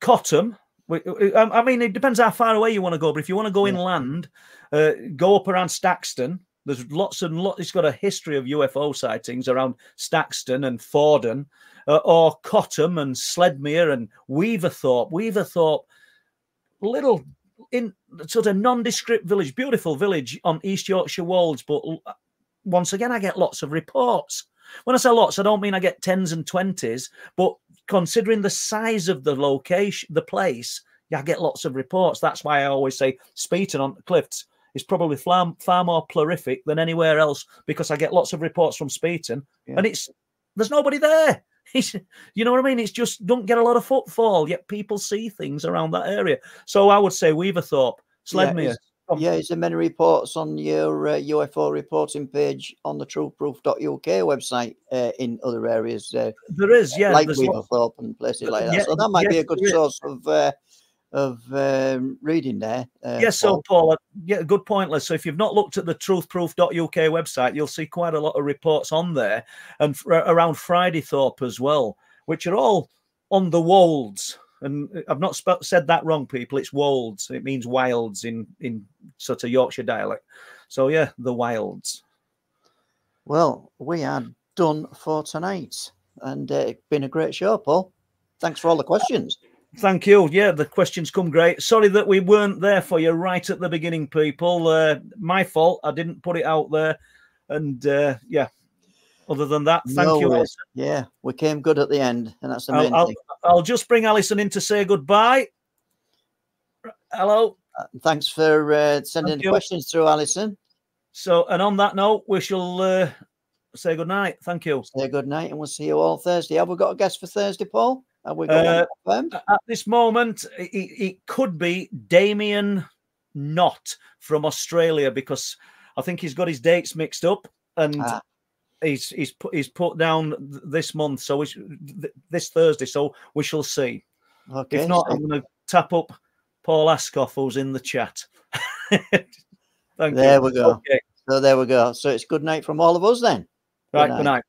Cottam. I mean, it depends how far away you want to go, but if you want to go yeah. inland, uh, go up around Staxton. There's lots and lots. It's got a history of UFO sightings around Staxton and Fordon, uh, or Cottam and Sledmere and Weaverthorpe. Weaverthorpe, little in sort of nondescript village, beautiful village on East Yorkshire Wolds, but once again, I get lots of reports. When I say lots, I don't mean I get tens and twenties, but considering the size of the location, the place, yeah, I get lots of reports. That's why I always say Speeton on the Clifts is probably far, far more prolific than anywhere else because I get lots of reports from Speeton, yeah. and it's there's nobody there. [LAUGHS] It's, you know what I mean? It's just don't get a lot of footfall, yet people see things around that area. So I would say Weaverthorpe, Sledmere. Yeah, yeah, is there many reports on your uh, UFO reporting page on the truthproof.uk website uh, in other areas? Uh, there is, yeah. Like Weaverthorpe and places like that. Yeah, so that might be a good source of uh, of um, reading there. Uh, yes, so Paul, uh, yeah, good point, Liz. So if you've not looked at the truthproof.uk website, you'll see quite a lot of reports on there and around Thorpe as well, which are all on the wolds and I've not said that wrong, people. It's wolds. It means wilds in in sort of Yorkshire dialect. So yeah, the wilds. Well, we are done for tonight, and uh, it's been a great show, Paul. Thanks for all the questions. Thank you. Yeah, the questions come great. Sorry that we weren't there for you right at the beginning, people. Uh, my fault. I didn't put it out there, and uh, yeah, other than that, thank no you. Yeah, we came good at the end, and that's the main I'll, thing. I'll, I'll just bring Alison in to say goodbye. Hello. Uh, thanks for uh, sending the questions through, Alison. So, and on that note, we shall uh, say good night. Thank you. Say good night, and we'll see you all Thursday. Have we got a guest for Thursday, Paul? Have we got uh, At this moment, it, it could be Damien Knott from Australia because I think he's got his dates mixed up and ah he's he's put he's put down this month, so we this Thursday. So we shall see. Okay, if not. I'm going to tap up Paul Askoff, who's in the chat. [LAUGHS] there you. we go. Okay. So there we go. So it's good night from all of us then. Right. Good night. Good night.